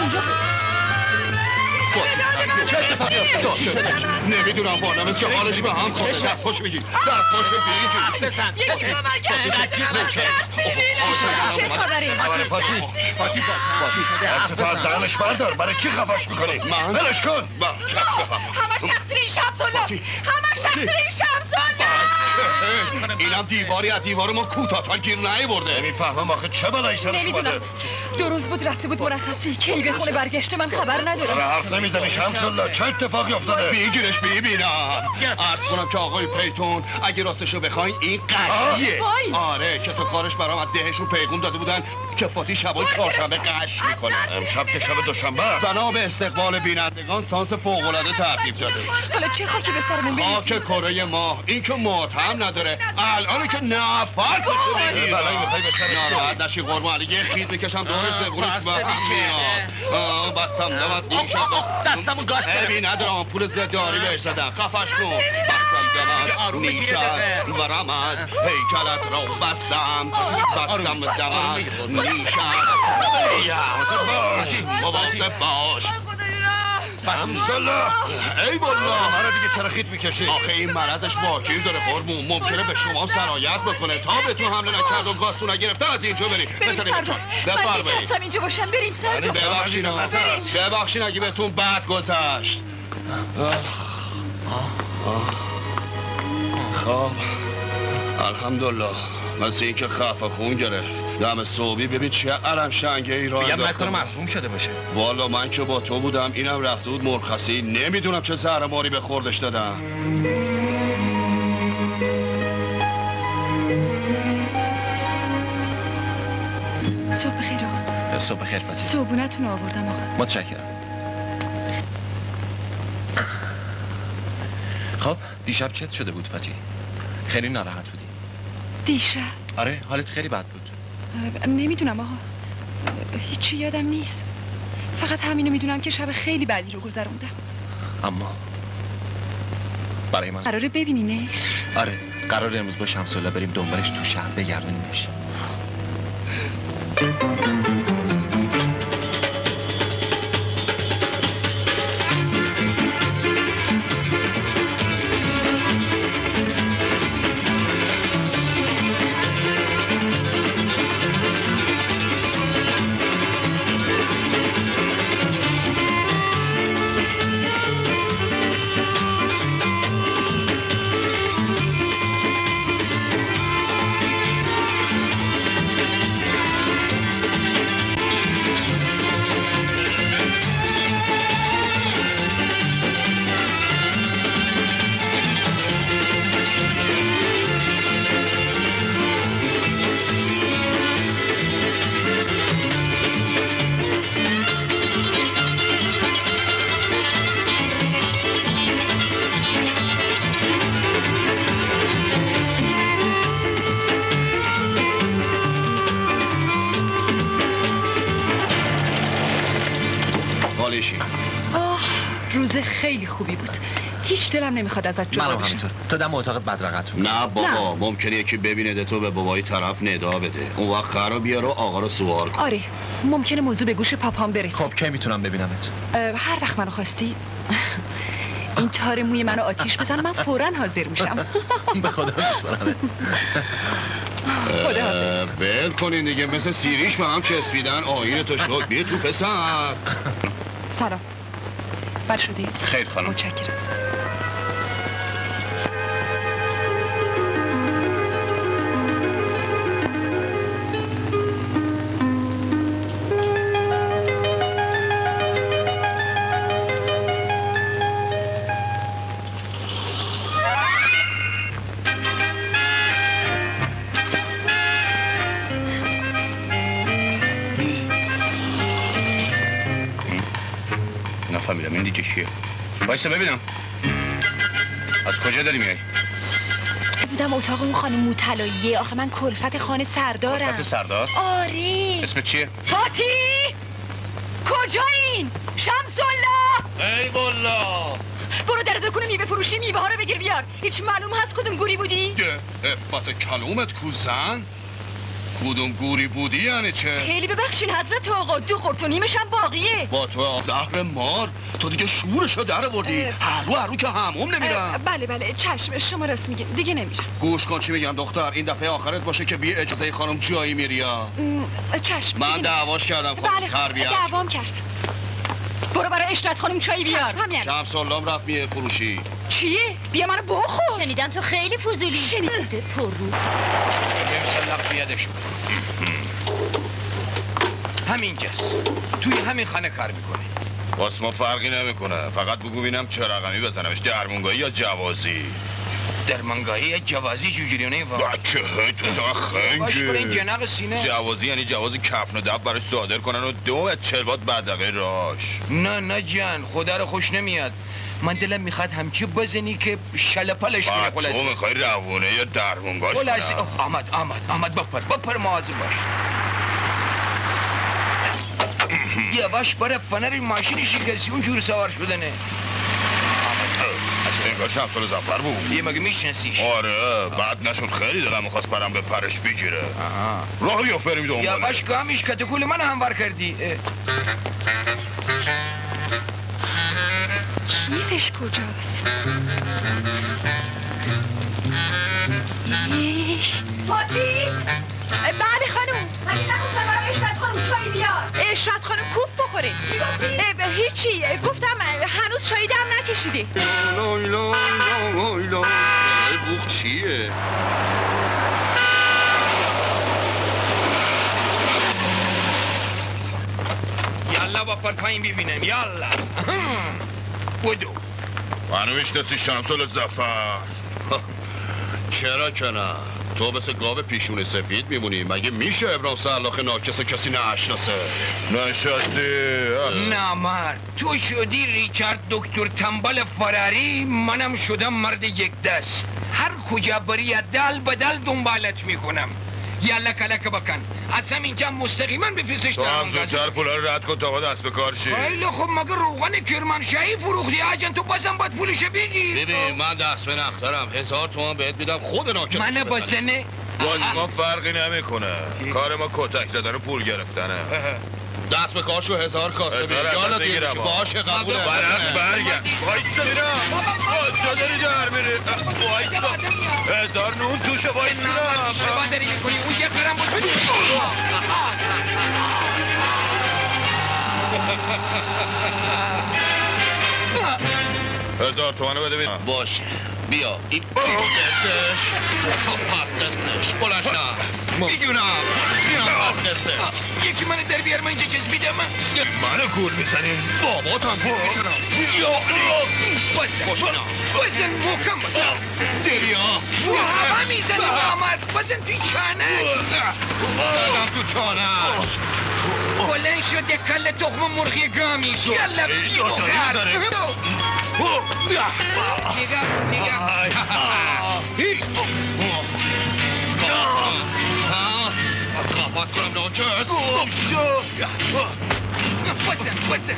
چه اتفاقی افتاد؟ چی شده؟ نمی‌دونم با نمز چه حالش به هم خورده. دستپاشو بگیر دستپاشو بگیر یکی چه خبره فاتی فاتی فاتی دست تو از دهنش بردار برای چی خفش می‌کنی؟ من؟ ولش کن. همش تقصیر این شمس الله همش تقصیر این شمس الله اینم دیواری از دیوار ما کوتاه‌تر گیر برده نمی‌فهمم آخه چه بلایی سرش اومده نمی‌دونم. دو روز بود رفته بود مرخصی. کی به خونه برگشته؟ من خبر آره ندارم. حرف نمی‌زنی. شمس الله. چه اتفاقی افتاده؟ بگیرش ببینم عرض کنم که آقای پیتون اگه راستشو بخواین این قشیه. آره کسا کارش برام از دهشون پیغون داده بودن. که فاتی شبای چهارشنبه قش می‌کنه. امشب که شب دوشنبه است. بنا به استقبال بینندگان سانس فوق‌العاده ترتیب داده. حالا چه خاکی به سرمون خاک بریزی؟ کره ما این که ماتم نداره. الان که نفر چه بلایی می‌خوای به بیاری؟ ناراحت نشی قربان. علی یه خید بکشم دور زبونش به هم میاد. بستم دمت نیشم دستمو گاز عیبی ندارم پول زداری بهش زدم. خفش کن. بستم دمت نیشم و رمد هیکلت را بستم بستم دمت نیشم مواظب باش شمس الله ای والا آره دیگه چرا خیت می‌کشی آخه این مرضش واکیر داره قربون ممکنه به شما سرایت بکنه تا بهتون حمله نکرد و گاستون نگرفته از اینجا بریم بریم سردار من میترسم اینجا باشم بریم سردار ببخشید ببخشید اگه بهتون بد گذشت آه. آه. خب الحمدلله. مثل اینکه خفه خون گرفت. دم صبحی ببین چه علم شنگه ای را میگم بود. مصموم شده باشه. والا من که با تو بودم اینم رفته بود مرخصی. نمی‌دونم چه زهر ماری به خوردش دادم. صبح آقا. صبح خیر فتی صبحونتون آوردم آقا. متشکرم. دیشب چت شده بود فتی. خیلی ناراحت بودی. دیشب؟ آره حالت خیلی بد بود. نمی‌دونم آقا. هیچی یادم نیست. فقط همینو می‌دونم که شب خیلی بدی رو گذروندم. اما برای من قراره ببینینش. آره قرار امروز با شمسالله بریم دنبالش تو شهر بگردونیمش. نمی‌خواد ازت جدا منم بشم همینطور. تو دم اتاق بدرقت نه بابا ممکنه یکی ببینه تو به بابای طرف ندا بده. اون وقت خرا بیاره و آقا رو سوار کن آره ممکنه موضوع به گوش پاپام برسه. خب کی می‌تونم ببینمت؟ هر وقت منو خواستی. این تار موی منو آتیش بزن من فورا حاضر میشم. *laughs* به خدا بسپرمه خدا ول کنین دیگه مثل سیریش به هم چسبیدن. آینه تو شد بیا تو پسر. سلام. بر شدی؟ خیر خانم متشکرم. وایسا ببینم. از کجا داری میای؟ بودم اتاق اون خانم موطلاییه آخه من کلفت خانه سردارم. خط سردار؟ آره. اسمت چیه؟ فاتی کجایین؟ شمسالله ای والا برو در دکون میوه فروشی میوه ها رو بگیر بیار. هیچ معلوم هست کدوم گوری بودی؟ افت کلومت کوزن. کدوم گوری بودی یعنی چه؟ خیلی ببخشین حضرت آقا دو قرت و نیمش هم باقیه. با تو زهر مار؟ تو دیگه شورشو در آوردی. هر رو هر رو که هموم نمیرم. بله بله چشم شما راست میگین. دیگه نمیرم. گوش کن چی میگم دختر این دفعه آخرت باشه که بی اجازه خانم جایی میری چشم. من دعواش کردم خانم بله تربیت. دعوام کرد. برو برای اشرت خانم چای بیار. همین. شمس اللهم رفت میه فروشی. چیه بیا منو بخور. شنیدم تو خیلی فضولی. شنیده پر رو. مسلق بیادش. همینجاست. توی همین خانه کار می‌کنه واسه ما فرقی نمی‌کنه. فقط بگو ببینم چه رقمی بزنمش درمونگاهی یا جوازی. در منگاهی یا جوازی جوجوری نمیفهم بچه تو چقدر باش این خنگه جنق سینه. جوازی یعنی جواز کفن و دب براش صادر کنن و دو چلوات بدقه راش. نه نه جان خدا رو خوش نمیاد. من دلم می‌خواد همچی بزنی که شلپلش کنه بعد تو خلاص می‌خوای روونه یا درمونگاش خلاص آمد آمد آمد بپر بپر مواظب باش. یواش برای فنر ماشینی شکستی اون جور سوار شدنه. از انگار شمسال زفر بود. یه مگه میشناسیش؟ آره بعد نشد خیلی دلم می‌خواست برم به پرش بگیره. راه بیافت بریم دنباله یواش گامیش کتکول من هموار کردی. اه. کیفش کجاست؟ ایش. بله خانم. اگه خانم کوف بخورید چی گفتی؟ هیچی گفتم هنوز چایی دم نکشیدی. لای لای لای بوخ چیه؟ یالا با پر پایین ببینم یالا. ودو منو میشنستی شمسال زفر چرا کنم تو مثل گاو پیشون سفید میمونی. مگه میشه ابرام سلاخ ناکس کسی نشناسه نشستی نه مرد. تو شدی ریچارد دکتر تنبل فراری منم شدم مرد یک دست. هر کجا بری دل به دل دنبالت می‌کنم. یالا کلک بکن. از همینجا مستقیما بفرستش تو در هم. زودتر پولا رو رد کن تا با دست به کار شی خیلی خب مگه روغن کرمانشاهی فروختی؟ آجان تو بازم باید پولشو بگیر. ببین من دست به نخترم هزار تومن بهت میدم. خود ناکسش من بزنی. بازنه باز ما فرقی نمی‌کنه. کار ما کتک زدن و پول گرفتنه. دست به کارشو هزار کاسه بگیر یالا بشه باشه قبوله. برش برگرد. وایسا میرم کجا داری در میری. وایسا. هزار نون توشه وایسا. اشتباه داری می‌کنی. اون یه قرم بود. هزار تومنو بده بید باشه. بیا این دستش تا پس دستش بلنش نه می‌دونم بیا پس دستش یکی من در بیار من اینجا چیز بیدم من منو گول می‌زنی بابات هم گول می‌زنم یا بزن باشنا بزن محکم بزن دریا هوا می‌زنی آمد بزن توی چانش دادم تو چانش بلند یک کل تخم مرغی گامیش یلا بیا داری بخر داره. نگاه نگاه قفت کنم ناچس بزن بزن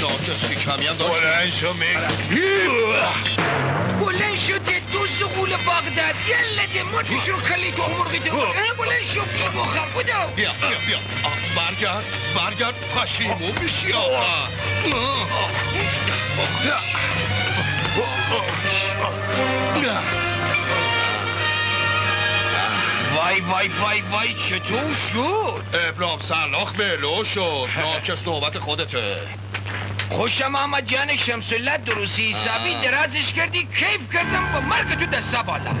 ناچس شکمی هم داشت بلند شو بلند شد دوست قول بغداد یلا ده مرگشون کلی تخم مرغی ده بلند شد بی بخر بودو بیا بیا بیا. برگرد برگرد. پشیمون میشی آقا وای وای وای وای چطور شد؟ ابرام سرلاخ ولو شد. ناکس نوبت خودته. خوشم آمد جان شمسالله درستی حسابی درازش کردی کیف کردم با مرگ تو دسته بالا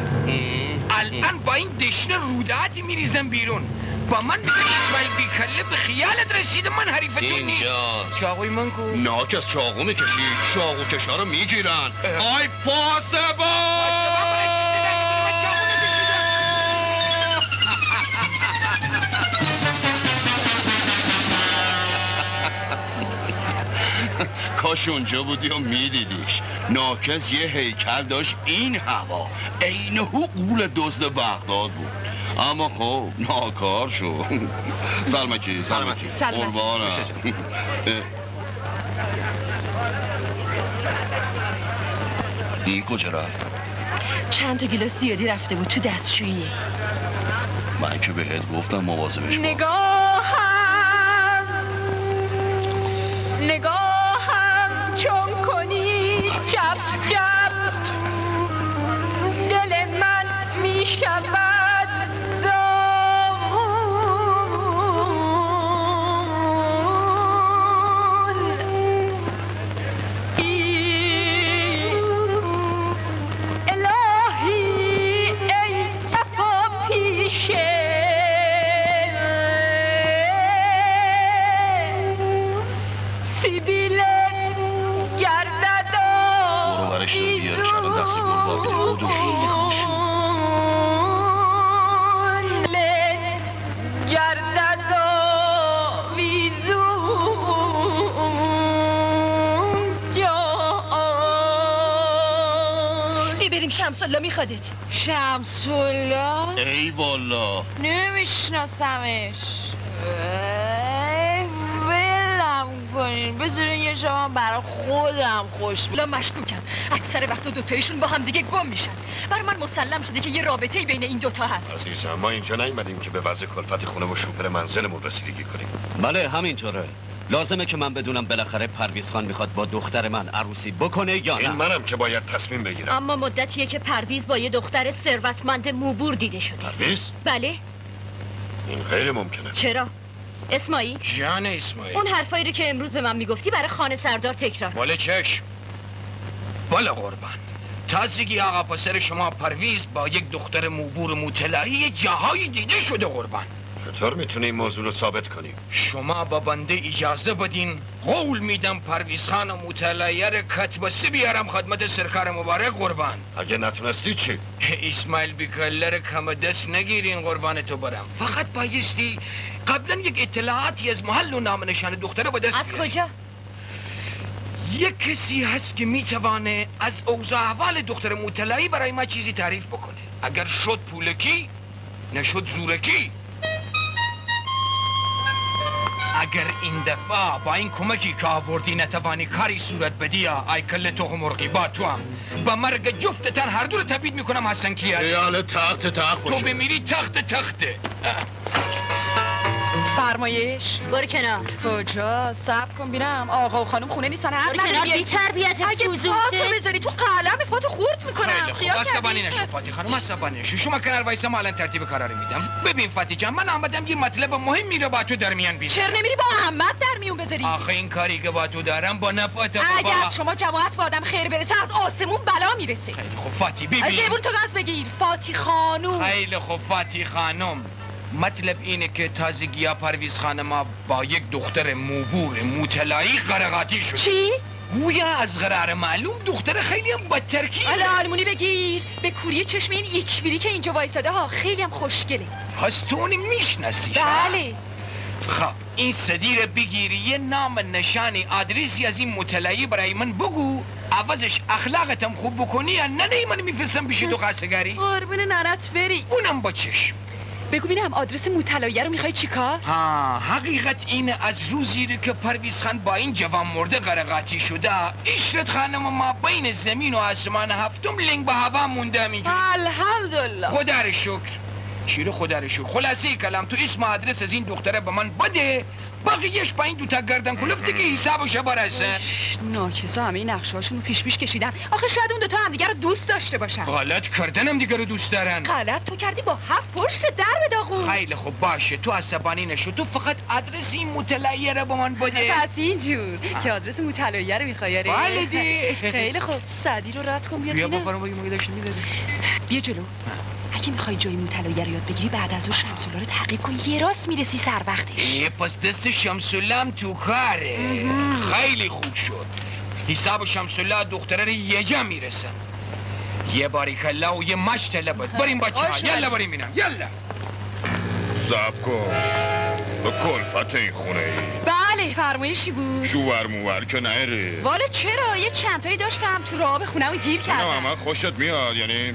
الان با این دشنه روداتی میریزم بیرون با من میگن اسماعیل بیکله به خیالت رسیده من حریفتون نیست چاقوی من کو ناکس چاقو می‌کشی چاقو کشا رو می‌گیرن آی پاسبا کاش اونجا بودی و میدیدیش. ناکس یه هیکل داشت این هوا. عین هو قول دزد بغداد بود. اما خب ناکار شد. سلمکی سلمکی سلامتی. قربانم. این کجا رفت؟ چند تا گلاس زیادی رفته بود تو دستشویی. من که بهت گفتم مواظبش نگاهم. نگاهم. چون کنی چپ چپ. دل من می شود الله میخوادت شمسولا ای والا. نمیشناسمش. ای، ولم کنین. بذارین یه شما برای خودم خوش لا مشکوکم. اکثر وقت دوتایشون با هم دیگه گم میشن. برای من مسلم شده که یه رابطه بین این دوتا هست. عزیزم ما اینجا نیومدیم که به وضع کلفت خونه و شوفر منزلمون رسیدگی کنیم. بله همینطوره. لازمه که من بدونم بالاخره پرویز خان می‌خواد با دختر من عروسی بکنه یا این نه. منم که باید تصمیم بگیرم. اما مدتیه که پرویز با یه دختر ثروتمند موبور دیده شده. پرویز؟ بله. این غیر ممکنه. چرا؟ اسماعیل جان اسماعیل اون حرفایی رو که امروز به من می‌گفتی برای خانه سردار تکرار. مال چشم. بله قربان. تازگی آقا پسر شما پرویز با یک دختر موبور مطلعی یه جاهایی دیده شده قربان. چطور می‌تونی این موضوع رو ثابت کنی؟ شما با بنده اجازه بدین قول میدم پرویز خان و مطلعه کتبسی بیارم خدمت سرکار مبارک قربان اگه نتونستی چی؟ *laughs* اسماعیل بیکلر کم دست نگیرین قربان تو برم فقط بایستی قبلا یک اطلاعاتی از محل و نام نشان دختره به دست از. کجا؟ یک کسی هست که می‌توانه از اوضاع احوال دختر مطلعی برای ما چیزی تعریف بکنه اگر شد پولکی نشد زورکی اگر این دفعه با این کمکی که آوردی نتوانی کاری صورت بدی ای کل تخم مرغی با تو هم. با مرگ جفتتن هر دو رو تبید می‌کنم حسن کیه خیال تخت تخت تو بمیری تخت تخته. فرمایش. برو کنار. کجا؟ صبر کن بینم. آقا و خانم خونه نیستن. هر برو کنار بی تربیت اگه. پاتو بذاری تو قلم پاتو خورد می‌کنم. خیلی خوب خیال عصبانی؟ نشو فاتی خانم عصبانی نشو. شما کنار وایسا ما الان ترتیب کارا رو میدم. ببین فاتی جان من آمدم یه مطلب مهمی رو با تو در میان بیارم چرا نمیری با احمد در میون بذاری؟ آخه این کاری که با تو دارم با نفعت اگر بابا از شما جماعت با آدم خیر برسه از آسمون بلا می‌رسه. خب فاتی از ببین. زبون تو گاز بگیر فاتی خانوم خیلی خوب فاتی خانم. مطلب اینه که تازگی پرویز خانم ما با یک دختر موبور مطلعی قرقاتی شد. چی؟ گویا از قرار معلوم دختر خیلی هم بدترکیبه حالا آلمونی بگیر. به کوری چشم این ایکبیری که اینجا وایساده ها خیلی هم خوشگله. پس تو اونی می‌شناسی بله. خب این صدی رو بگیری یه نام نشانی آدرسی از این مطلعی برای من بگو. عوضش اخلاقتم خوب بکنی یا نه نه من میفرستم پیش دو خستگری قربون ننت بری. اونم با چشم. بگو بینم آدرس مطلعیه رو می‌خوای چیکار؟ ها حقیقت اینه از روزی رو که پرویز خان با این جوان مرده قرقاتی شده اشرت خانم ما بین زمین و آسمان هفتم لنگ به هوا مونده همینجوری. الحمدلله. خدا رو شکر. چی رو خدا رو شکر؟ خلاصه کلام تو اسم آدرس از این دختره به من بده بقیهش با این دوتا گردن کلفته که حسابش برسه ناکسا همه این رو پیش پیش کشیدن. آخه شاید اون دوتا همدیگه رو دوست داشته باشن. غلط کردنم دیگه رو دوست دارن. غلط تو کردی با هفت پشت در به داغون. خیلی خوب باشه. تو عصبانی نشو. تو فقط آدرس این مطلعیه رو به من بده. پس اینجور. که آدرس مطلعیه رو می‌خوای آره؟ بله دی. خیلی خوب. سعدی رو رد کن بیا ببینم. بخورم بگی مگه داشتی می‌دادی بیا جلو. اگه می‌خوای جای مطلعیه رو یاد بگیری بعد از اون شمسولا رو تعقیب کن. یه راست می‌رسی سر وقتش. یه پس دست شمسولم تو کاره. خیلی خوب شد. حساب شمسولا دختره رو یه جا می‌رسن. یه باریکلا و یه مشت لبت بریم بچه ها یلا. بریم بینم. یلا. سب کن. به کلفت این خونه ای. بله فرمایشی بود. شوور موور که نهره والا چرا؟ یه چند تایی داشتم تو راه خونه گیر نه کردم. من خوشت میاد یعنی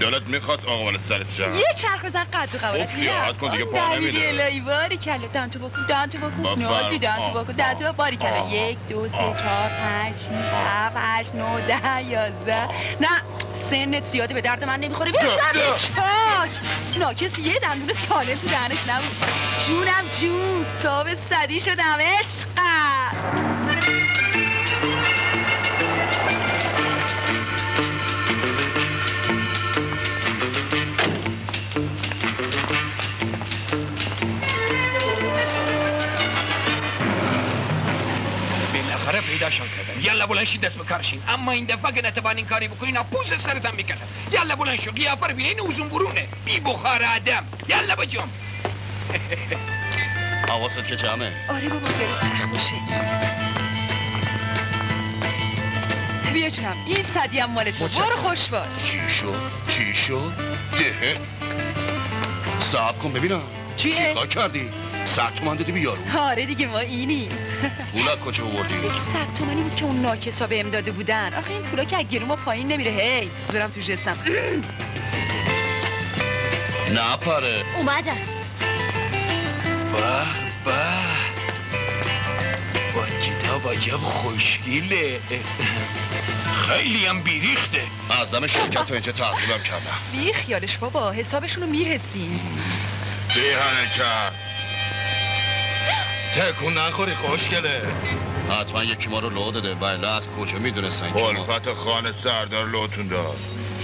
دلت می‌خواد آقا سرت شم یه چرخ بزن قد و قوارت خب، کن دیگه پا نمیده. الهی باری کله دانتو بکن دانتو بکن. نازی دانتو بکن. دانتو باری آه. یک دو سه. چهار پنج شیش هفت هشت نه ده یازده. نه سنت زیاده به درد من نمی‌خوره. بیا سر. چاک. ناکس یه دندون سالم تو دهنش نبود. جونم جون صاحب صدی شدم. عشق پیداشون کردم یلا بلند شید دست به کارشین اما این دفعه که نتوانین کاری بکنین پوز سرتم می‌کنم یلا بلند شو قیافه رو بینه این اوزون برونه بی بخار آدم یلا بجم حواست که جمعه آره بابا خیلی تخت باشه بیا جونم این صدی هم مال تو. برو خوش باش چی شد چی شد ده صاحب کن ببینم چیه؟ چیکار کردی صد تومن دادی به یارو؟ آره دیگه ما اینی. پول کجا آوردی؟ یک صد تومنی بود که اون ناکسا بهم داده بودن. آخه این پولا که از گلوم پایین نمیره هی. برم تو جستم. نه پاره. اومدن به به. با کتاب عجب خوشگله. خیلی هم بیریخته. از دم شرکت تا اینجا تعقیبم کردم. بی خیالش بابا حسابشونو می‌رسی بی حرکت تکون نخوری خوشگله. حتما یکی ما رو لو داده. ولی از کجا می‌دونستن که ما خانه سردار لوتون داد.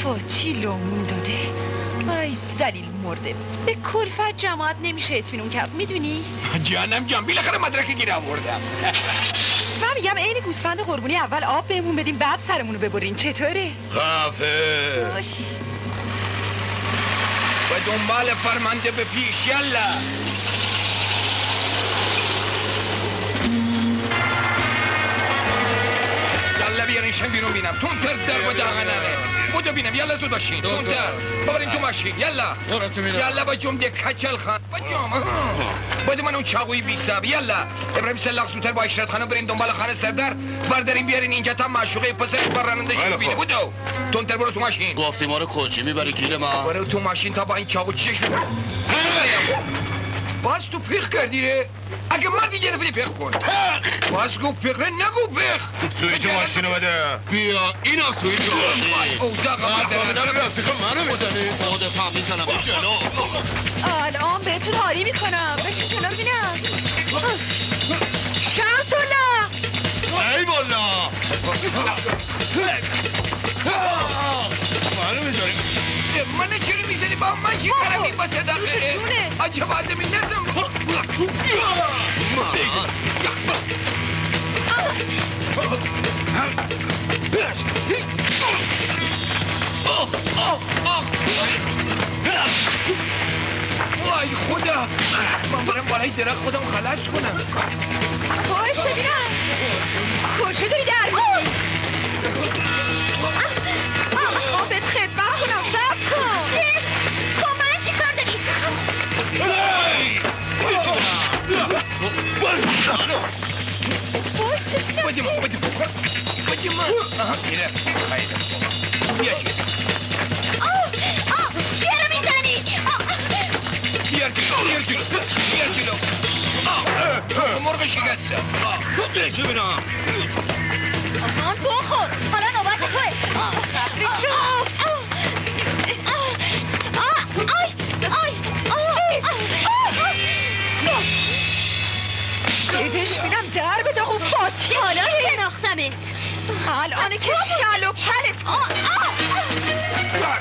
فاتی لامون داده؟ آی زلیل مرده. به کلفت جماعت نمیشه اطمینون کرد. می‌دونی؟ جانم جان بالاخره مدرک گیر آوردم. *laughs* من میگم عین گوسفند قربونی اول آب بهمون بدیم بعد سرمونو ببرین. چطوره؟ خفه آی. به دنبال فرمانده به پیش یلا. ببرینشم بیرون بینم. تونتر در و دهنمه بودو بینم. یلا زود باشین تونتر. ببرین تو ماشین. یلا. یلا با جمده کچل خان. با جام. بده من اون چاقوی بی سب یلا. ابراهیم سلاخ زودتر با اشرت خانم برین دنبال خانه سردر. بردارین بیارین اینجا تا معشوقه پسرش بر راننده شو بینه. بودو. تونتر برو تو ماشین. گفتی ما رو کجی؟ می‌بری گیل ما. برو تو ماشین تا با این چاقو چشم باز تو پیخ کردی ره؟ اگه مردی گرفتی پیخ کن. باز گو پیخ ره نگو پیخ سویچ ماشینو بده بیا اینا سویچ ماشین. اوزاق مرد منو می‌زنی خودت هم می‌زنم. جلو. الان بهتون حالی می‌کنم. بشین کنار بینم. شمس الله. ای والا. منو می‌زنی من چرا می‌زنی با من چی کارم این با صدقه نوش جونه. عجب آدمی نزم وای خدا من برم بالای درخت خودم خلاص کنم وایسا بینم کجا داری در میری میره خیلی بیا چی آه چرا می‌زنی بیار جلو بیار جلو بیار جلو آه مرغ شکسته آه بگی بینم آهان بخور حالا نوبت توه شوف بدش بینم در به داغ فاتی حالا الان که شل و پلت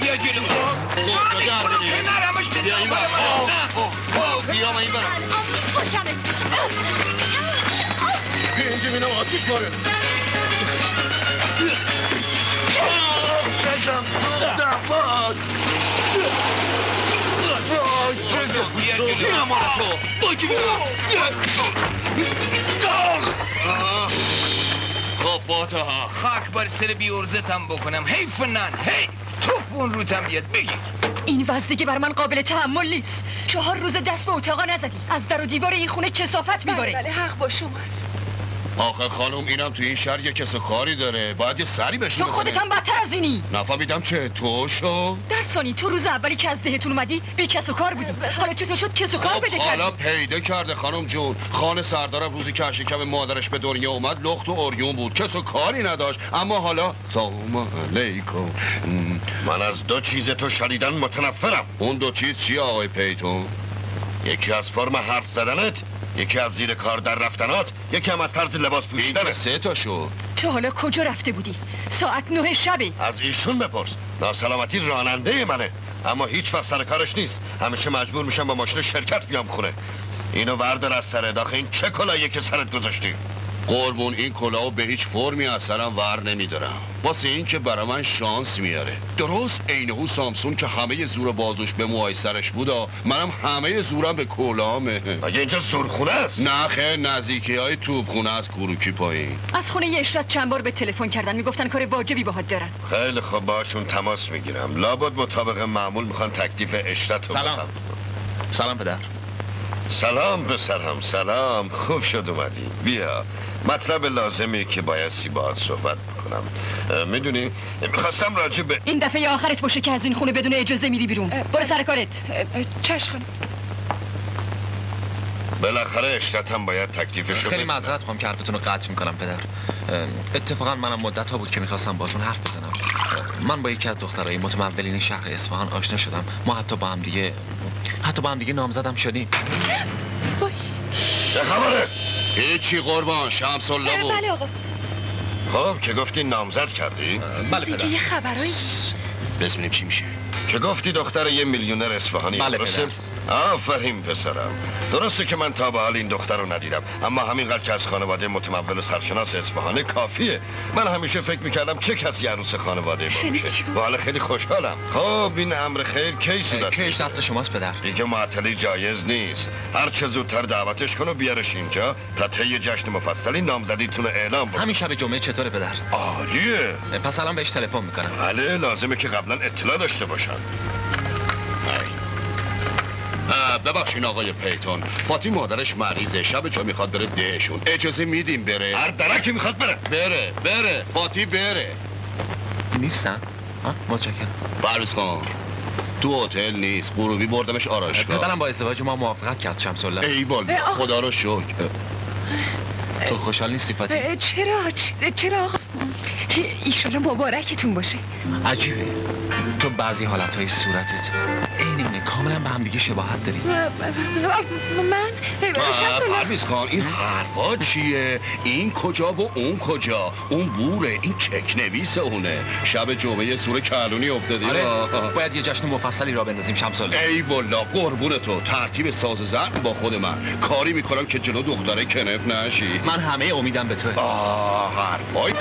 بیا جلو خودت در بری. نرمش بده بیا این بر بیا من این برم الان میکشمت اینجا بینم آتیش باره چشم دفاق بیا جلو اینم مال تو بایکی خب فاتحه خاک بر سر بی ارزتم بکنم. حیف نن حیف. توف اون روتم بیاد بگی. این وضع دیگه بر من قابل تحمل نیست. چهار روز دست به اتاقا نزدی. از در و دیوار این خونه کسافت میباره. بله حق با شماست. آخه خانم اینم تو این شهر یه کس کاری داره. باید یه سری بهش تو خودت هم بدتر از اینی. نفهمیدم چه تو شو؟ در ثانی تو روز اولی که از دهتون اومدی بی کس و کار بودی. حالا چطور شد کس و کار بده خب حالا کردی پیدا کرده خانم جون. خان سردارم روزی که از شکم مادرش به دنیا اومد لخت و اوریون بود. کس و کاری نداشت. اما حالا سلام علیکم. من از دو چیز تو شدیدن متنفرم. اون دو چیز چیه آقای پیتون؟ یکی از فرم حرف زدنت یکی از زیر کار در رفتنات یکی هم از طرز لباس پوشیدنت سه تا شد تو حالا کجا رفته بودی؟ ساعت نه شبه. از ایشون بپرس. ناسلامتی راننده منه. اما هیچ وقت سر کارش نیست. همیشه مجبور میشم با ماشین شرکت بیام خونه. اینو وردار از سر داخل این چه کلاییه که سرت گذاشتی؟ قربون این کلاهو به هیچ فرمی از سرم ور نمیدارم. واسه این که برای من شانس میاره. درست عینهو سامسون که همه زور بازوش به موهای سرش بودا منم همه زورم به کلامه مگه اینجا زورخونه است؟ نه خیر نزدیکی های توبخونه از کوروکی پایین. از خونه یه اشرت چند بار به تلفن کردن می‌گفتن کار واجبی باهات دارن. خیلی خوب باشون تماس می‌گیرم. لابد مطابق معمول می‌خوان تکلیف اشرت رو سلام. سلام پدر. سلام پسرم سلام. خوب شد اومدی. بیا. مطلب لازمی که بایستی باهات صحبت بکنم می‌دونی می‌خواستم راجع به این دفعه آخرت باشه که از این خونه بدون اجازه میری بیرون. برو سر کارت. چشم خانم. بالاخره اشرتم باید تکلیفشو خیلی. معذرت می‌خوام که حرفتون رو قطع می‌کنم پدر. اتفاقا منم مدت ها بود که می‌خواستم باتون حرف بزنم. من با یکی از دخترای متمولین شهر اصفهان آشنا شدم. ما حتی با هم دیگه حتی با هم دیگه نامزدم شدیم. چه خبره؟ هیچی قربان شمس الله بود. بله آقا. خب که گفتی نامزد کردی؟ بله اینکه یه خبرایی. بسم چی میشه. که گفتی دختر یه میلیونر اصفهانی بله، درسته؟ آفرین پسرم. درسته که من تا به حال این دختر رو ندیدم. اما همینقدر که از خانواده متمول و سرشناس اصفهانه کافیه. من همیشه فکر می‌کردم چه کسی عروس خانواده ما گفت؟ و حالا خیلی خوشحالم. خب این امر خیر کی صورت کیش دست شماست پدر؟ دیگه معطلی جایز نیست. هر چه زودتر دعوتش کن و بیارش اینجا تا طی جشن مفصلی نامزدیتون اعلام بکن همین شب جمعه چطوره پدر؟ عالیه. پس الان بهش تلفن می‌کنم. بله لازمه که قبلا اطلاع داشته باشن ببخشین آقای پیتون. فاتی مادرش مریضه. شب جا می‌خواد بره دهشون. اجازه میدیم بره. هر درکی می‌خواد بره. بره بره. فاتی بره. نیستن؟ ها متشکرم. پرویز خان. تو هتل نیست. غروبی بردمش آرایشگاه. پدرم با ازدواج ما موافقت کرد شمس الله. ای بال. خدا رو شکر. تو خوشحال نیستی چرا؟ چرا؟ آقا ایشالا مبارکتون باشه. عجیبه. تو بعضی حالتهای صورتت عین کاملا به هم دیگه شباهت داری من؟ پرویز خان این حرفا چیه؟ این کجا و اون کجا؟ اون بوره این چک نویس اونه. شب جمعه سور کلونی افتادی. آره. باید یه جشن مفصلی را بندازیم شمس الله ای والا قربون تو. ترتیب ساز زرد با خود من. کاری می‌کنم که جلو دختره کنف نشی. من همه امیدم به توه آه حرفای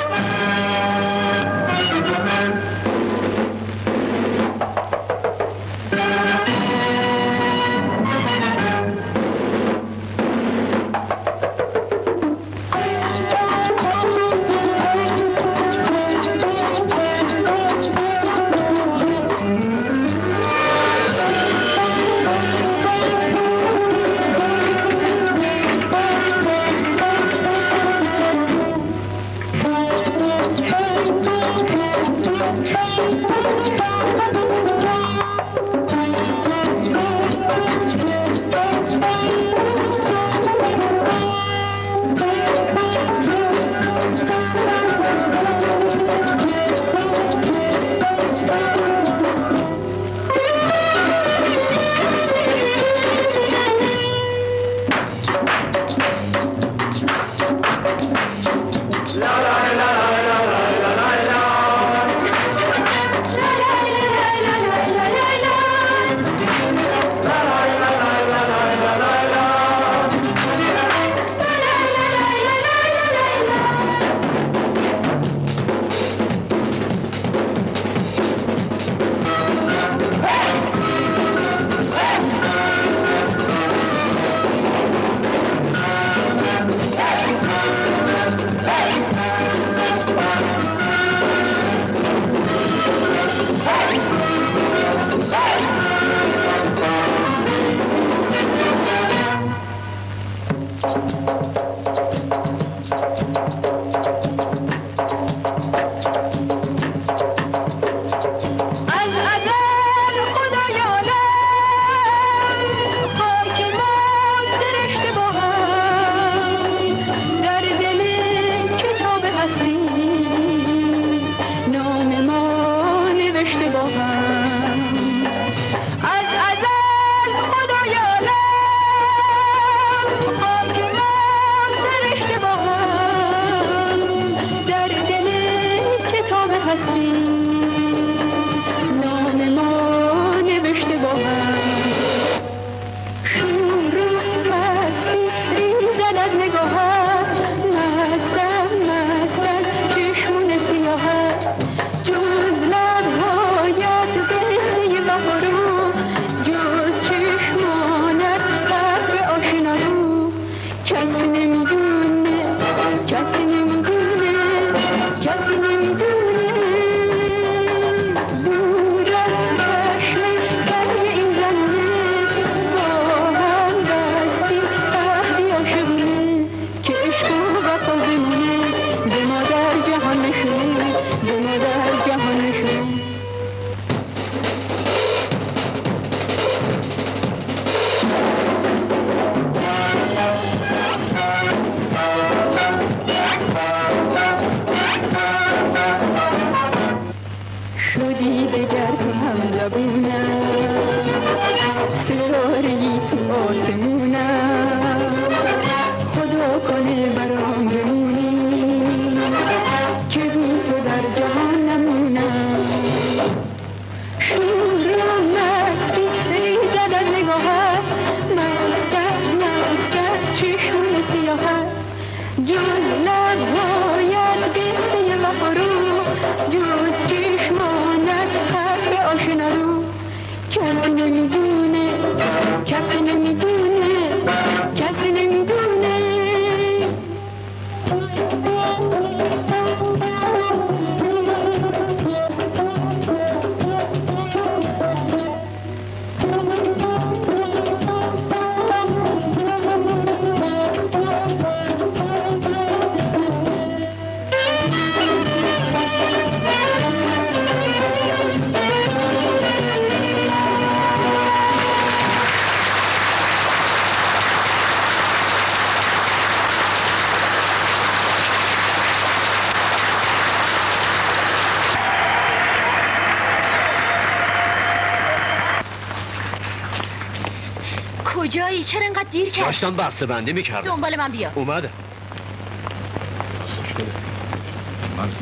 کردی داشتم بسته بندی می‌کردم دنبال من بیا اومده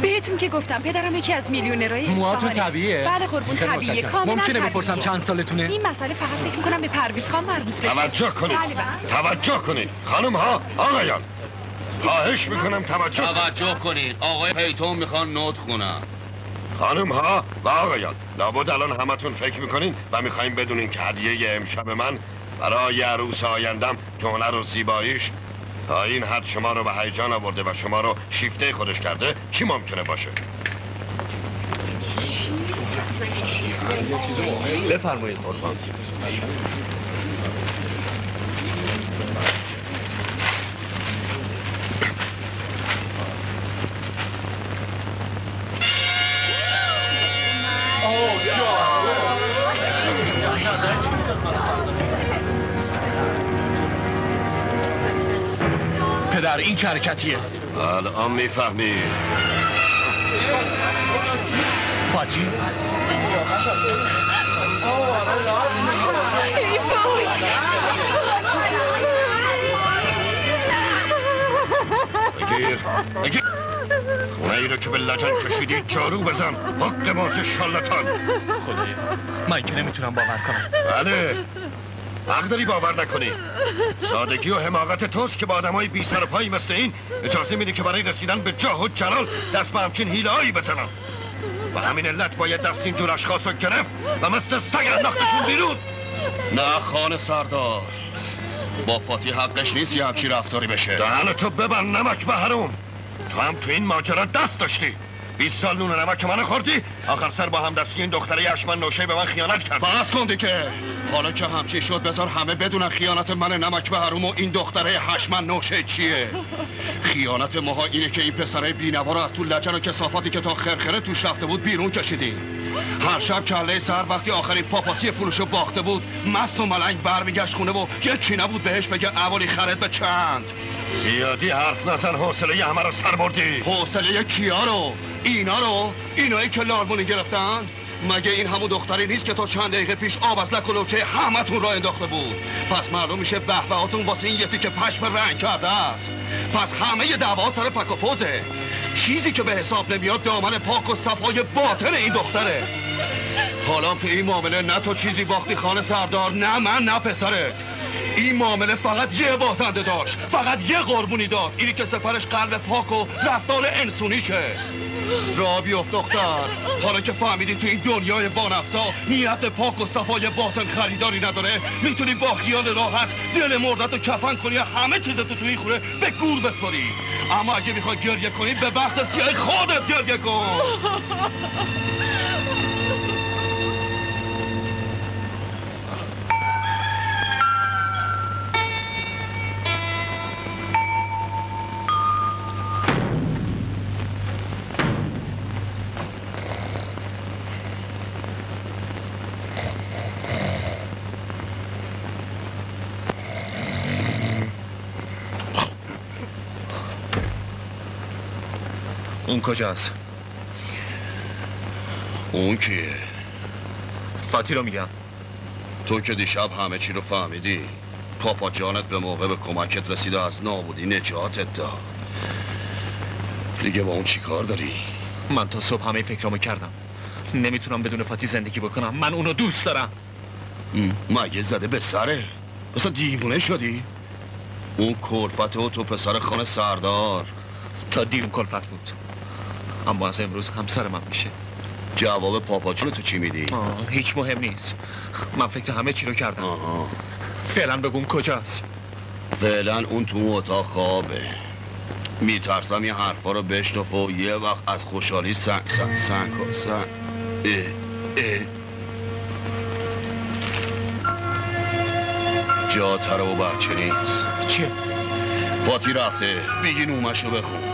بهتون که گفتم پدرم یکی از میلیونرهای موهاتون اصفهانه. طبیعیه؟ بله قربون طبیعیه. کاملا ممکنه. بپرسم چند سالتونه؟ این مسئله فقط فکر می‌کنم به پرویز خان مربوط بشه توجه کنید بله بله توجه کنید خانم ها آقایان خواهش می‌کنم توجه کنید. توجه کنید آقای پیتون می‌خوان نوت خونم خانم ها و آقایان لابد الان همتون فکر می‌کنین و می‌خوایم بدونین که هدیه امشب من برای عروس آیندم هنر و زیباییش. تا این حد شما رو به هیجان آورده و شما رو شیفته خودش کرده چی ممکنه باشه؟ بفرمایید قربان. پدر این چه حرکتیه الان می‌فهمی. باجی. بگیر بگیر خونه ای رو که به لجن کشیدی جارو بزن. حق باز شالتان. خدایا من که نمی‌تونم باور کنم. بله. حق داری باور نکنی. سادگی و حماقت توست که با آدمای بی سر پایی مثل این اجازه میدی که برای رسیدن به جاه و جلال دست به همچین حیله هایی بزنم. و همین علت باید دست اینجور اشخاص رو گرفت و مثل سگ انداختشون بیرون. نه خان سردار با فاتی حقش نیست یه همچی رفتاری بشه. دهن تو ببند نمک به حروم تو هم تو این ماجرا دست داشتی. 20 سال نون نمک منو خوردی؟ آخر سر با هم دستی این دختره اشمن نوشه به من خیانت کرد. بس کن دیگه حالا که همچی شد بذار همه بدونن خیانت من نمک به حروم و این دختره هشمن نوشه چیه. خیانت ماها اینه که این پسره بینوا رو از تو لجن و کسافتی که تا خرخره توش رفته بود بیرون کشیدیم هر شب کله سر وقتی آخرین پاپاسی پولشو باخته بود مست و ملنگ برمیگشت خونه و یکی نبود بهش بگه اولی خرد به چند. زیادی حرف نزن حوصله همه رو سر بردی. حوصله کیا رو؟ اینا رو اینایی که لارمونی گرفتن مگه این همون دختری نیست که تا چند دقیقه پیش آب از لک و لوچه همتون را انداخته بود؟ پس معلوم میشه بهبهاتون واسه این یتی که پشم رنگ کرده است. پس همه دعوا سر پک و پوزه. چیزی که به حساب نمیاد دامن پاک و صفای باطن این دختره. حالا تو این معامله نه تو چیزی باختی خانه سردار نه من نه پسرت. این معامله فقط یه بازنده داشت فقط یه قربونی داد. اینی که سفرش قلب پاک و رفتار انسونیشه. را بیفت دختر حالا که فهمیدی تو این دنیای بانفسا نیت پاک و صفای باطن خریداری نداره می‌تونی با خیال راحت دل مردت رو کفن کنی و همه چیز تو این خونه به گور بسپاری. اما اگه می‌خوای گریه کنی به بخت سیاه خودت گریه کن. کجاست؟ اون کیه؟ فاتی رو میگم. تو که دیشب همه چی رو فهمیدی. پاپا جانت به موقع به کمکت رسیده از نابودی نجاتت داد. دیگه با اون چی کار داری؟ من تا صبح همه فکرامو کردم. نمی‌تونم بدون فاتی زندگی بکنم. من اونو دوست دارم. مگه زده به سره؟ اصلا دیوونه شدی؟ اون کلفت و تو پسر خانه سردار. تا دیر کلفت بود. اما از امروز همسر من میشه. جواب پاپاچون تو چی میدی؟ هیچ مهم نیست. من فکر همه چی رو کردم. آها. فعلا بگم کجاست. فعلا اون تو اتاق خوابه. میترسم یه حرفا رو بشنف و یه وقت از خوشحالی سنگ سنگ سنگ کن، سنگ اه اه. جا تره و بچه نیست. چیه؟ فاتی رفته. بگی نومشو بخون.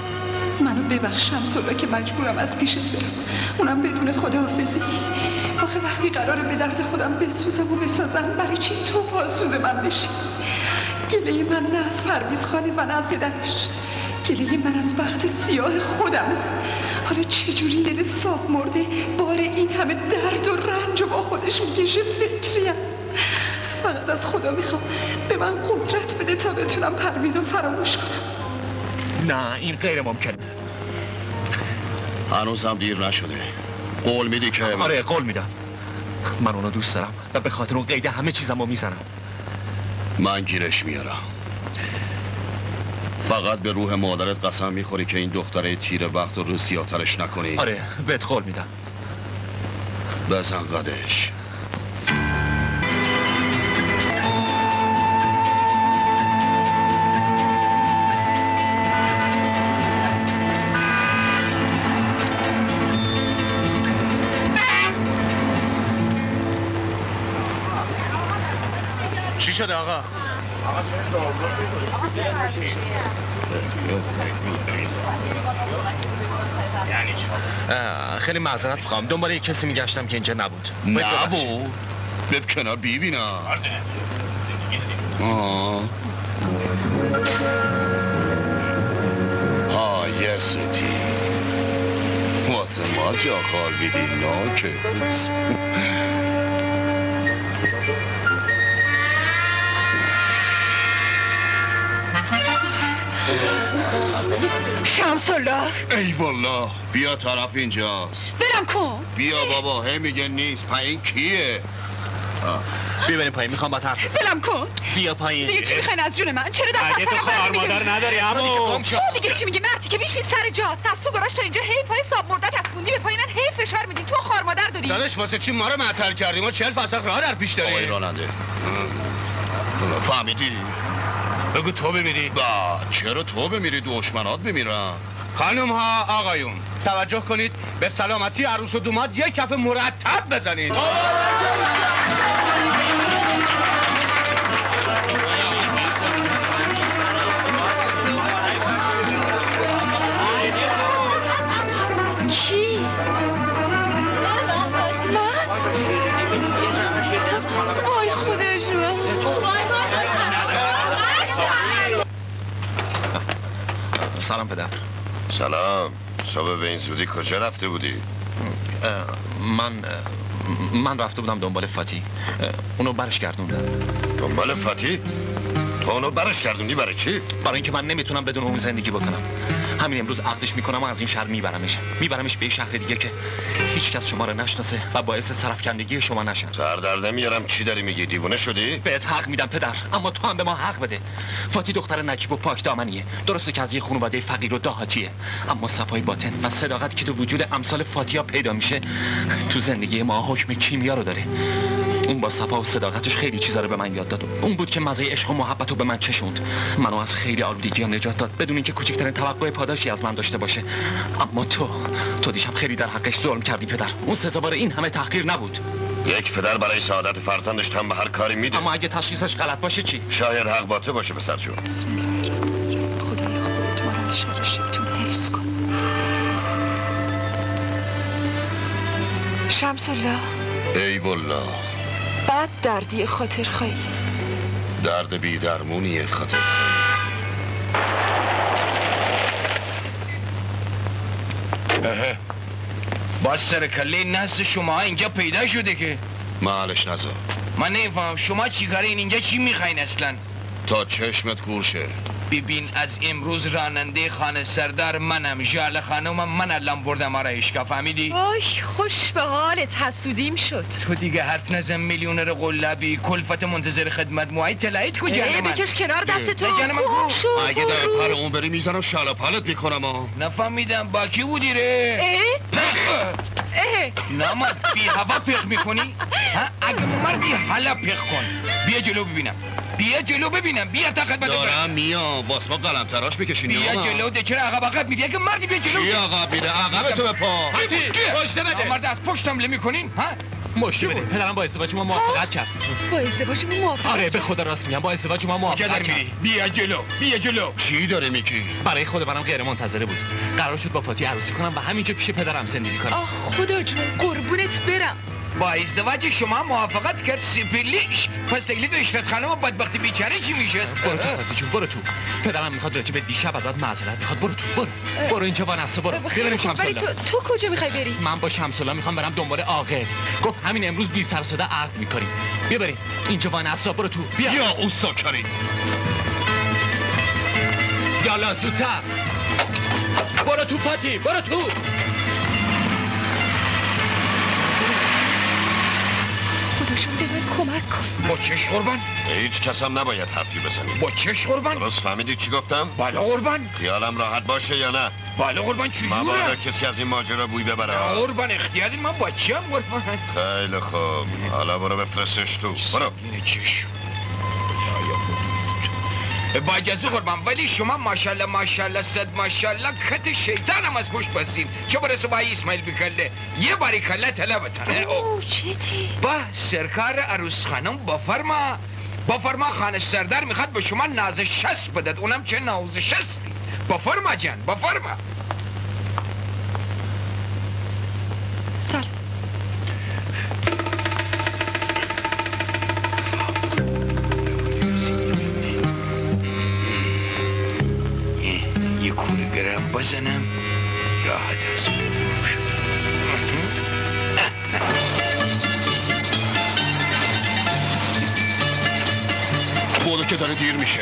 منو ببخش شمسولا که مجبورم از پیشت برم. اونم بدون خداحافظی. آخه وقتی قراره به درد خودم بسوزم و بسازم برای چی تو پاسوز من بشی؟ گله من نه از پرویز خانه و نه از پدرش گله من از وقت سیاه خودم. حالا چجوری دل صاف مرده بار این همه درد و رنج رو با خودش می‌کشه فکریم؟ فقط از خدا می‌خوام به من قدرت بده تا بتونم پرویز رو فراموش کنم. نه این غیر ممکنه هنوز هم دیر نشده. قول میدی که آره قول میدم. من اونو دوست دارم و به خاطر اون قید همه چیزم رو می‌زنم. من گیرش میارم. فقط به روح مادرت قسم می‌خوری که این دختره تیر وقت رو سیاترش نکنی. آره بهت قول میدم. بزن قدش. شده آقا؟ خیلی معذرت می‌خوام. دنبال یک کسی میگشتم که اینجا نبود. نبود بب کنار ببینم آه. آه یسوتی واسه ما جا خال بیدی ناکس شمس الله ای والله بیا طرف اینجاست. برم کن. بیا بابا. هی میگه نیست. پایین کیه؟ بیا بریم پایین. می‌خوام با حرف بزنم. بلم کن. بیا پایین. دیگه چی می‌خواین از جون من؟ چرا دست از تو خواهر می‌گیری؟ مادر نداری، عمو. تو دیگه چی میگی؟ مردی که بیشین سر جات. از تو گراش تا اینجا هی پای ساب مرده چسبوندی به پای من هی فشار میدی. تو خواهر مادر داری. داداش واسه چی ما رو معطل کردی؟ ما چهل فصل راه در پیش داریم. آقای راننده. فهمیدی؟ بگو تو بمیری. با چرا تو بمیری؟ دشمنات بمیرن. خانم ها آقایون توجه کنید به سلامتی عروس و دوماد یک کف مرتب بزنید. سلام پدر سلام صبح به این زودی کجا رفته بودی؟ من من رفته بودم دنبال فاتی اونو برش گردوندم دنبال فاتی؟ تو اونو برش کردونی برای چی؟ برای اینکه من نمی‌تونم بدون اون زندگی بکنم همین امروز عقدش می‌کنم و از این شهر میبرمش. میبرمش به شهر دیگه که هیچ کس شما رو نشناسه و باعث سرفکندگی شما نشن سر در نمیارم. چی داری میگی؟ دیوونه شدی؟ بهت حق میدم پدر اما تو هم به ما حق بده. فاتی دختر نجیب و پاک دامنیه. درسته که از یه خانواده فقیر و دهاتیه اما صفای باطن و صداقت که تو وجود امثال فاتیا پیدا میشه تو زندگی ما حکم کیمیا رو داره. اون با صفا و صداقتش خیلی چیزا رو به من یاد داد. اون بود که مزه عشق و محبت رو به من چشوند. منو از خیلی آلودگی نجات داد. بدون اینکه کوچکترین توقع پاداشی از من داشته باشه. اما تو تو دیشب خیلی در حقش ظلم کردی پدر. اون سزاوار این همه تحقیر نبود. یک پدر برای سعادت فرزندش تن به هر کاری میده. اما اگه تشخیصش غلط باشه چی؟ شاید حق با تو باشه پسر جون. خدایا خودت ما رو از شر شیطون حفظ کن. شمس الله. ای والله. بد دردی خاطر خواهی درد بی درمونی خاطر باز سر کله نسل شما اینجا پیدا شده که. معلش نزا. من نمیفهم شما چی کارین اینجا چی می‌خواین اصلا؟ تا چشمت گورشه ببین از امروز راننده خانه سردار منم. جال خانومم من الان بردم آره اشکا فهمیدی؟ وای خوش به حالت حسودیم شد. تو دیگه حرف نزن میلیونر قلبی کلفت منتظر خدمت موهای تلایت کجا؟ ای، من. بکش کنار دست تو. گو. شو، اگه در پر اون بری می‌زنم شالا پلت می‌کنم ها. نفهمیدم با کی بودی ره؟ اه؟ بی هوا پخ می‌کنی؟ ها؟ اگه مردی حالا پخ کن. بیا جلو ببینم. بیا جلو ببینم بیا تا خدمت دارم میام باس ما قلم تراش میکشینی بیا جلو ده چرا عقب عقب میری؟ اگه مردی بیا جلو. چی عقب میره؟ عقب تو به پا پشت بده. مرد از پشت حمله می‌کنین ها؟ مشتی بده پدرم با ازدواج ما موافقت کرد. با ازدواج ما موافقت آره به خدا راست میگم. با ازدواج ما موافقت کرد. بیا جلو بیا جلو. چی داره میگی؟ برای خود منم غیر منتظره بود. قرار شد با فاتی عروسی کنم و همینجا پیش پدرم زندگی کنم. آخ خدا جون قربونت برم. با ازدواج شما موافقت کرد سپرلیش پس تکلیف اشرت خانم و بدبختی بیچاره چی میشه برو تو فاتی جون برو تو. پدرم می‌خواد راجع به دیشب ازت معذرت می‌خواد. برو تو برو. برو اینجا وانسته برو. بیا بریم خب، ولی شمسالله تو تو کجا می‌خوای بری؟ من با شمسالله می‌خوام برم دنبال عاقد گفت همین امروز بی سر صدا عقد می‌کنیم. بیا بریم. اینجا وانسته برو تو. بیا. یا اون ساکری. یالا زودتر برو تو فاتی برو تو. جون به من کمک کن. با چش قربان هیچ کس هم نباید حرفی بزنی. با چش قربان درست فهمیدی چی گفتم؟ بالا قربان. خیالم راحت باشه یا نه؟ بالا قربان مبادا چجوره کسی از این ماجرا بوی ببره. قربان اختیار من با چی هم قربان؟ خیلی خوب. حالا برو بفرستش تو. برو. چشم. با اجازه قربان ولی شما ماشاءالله ماشاءالله صد ماشاءالله کت شیطان هم از پشت بستیم چه برسه با اسماعیل بکله یه باری کله طلبتن اوه چته؟ با سرکار عروس خانم با فرما با فرما خانش سردر می‌خواد به شما ناز شست بدد اونم چه ناز شستی با فرما جان با بزنم. راحت از برو که داره دیر میشه.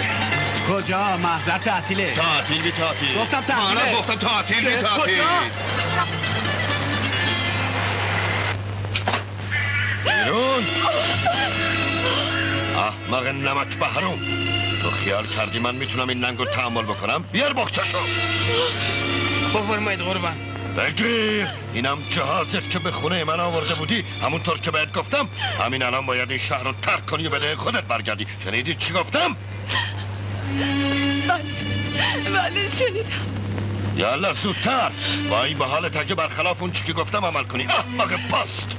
کجا؟ محضر تعطیله. تعطیل بی تعطیل. گفتم تعطیله. منم گفتم تعطیل بی تعطیل؟ بیرون. *laughs* احمق نمک بهرم تو خیال کردی من می‌تونم این ننگو تحمل بکنم؟ بیار بخچشو بفرمایید قربان. بگیر. اینم جهازت که به خونه من آورده بودی؟ همونطور که بهت گفتم همین الان باید این شهر رو ترک کنی و به خودت برگردی. شنیدی چی گفتم؟ بله. شنیدم. یالا زودتر. وای به حالت اگه برخلاف اون چی که گفتم عمل کنی. احمق پست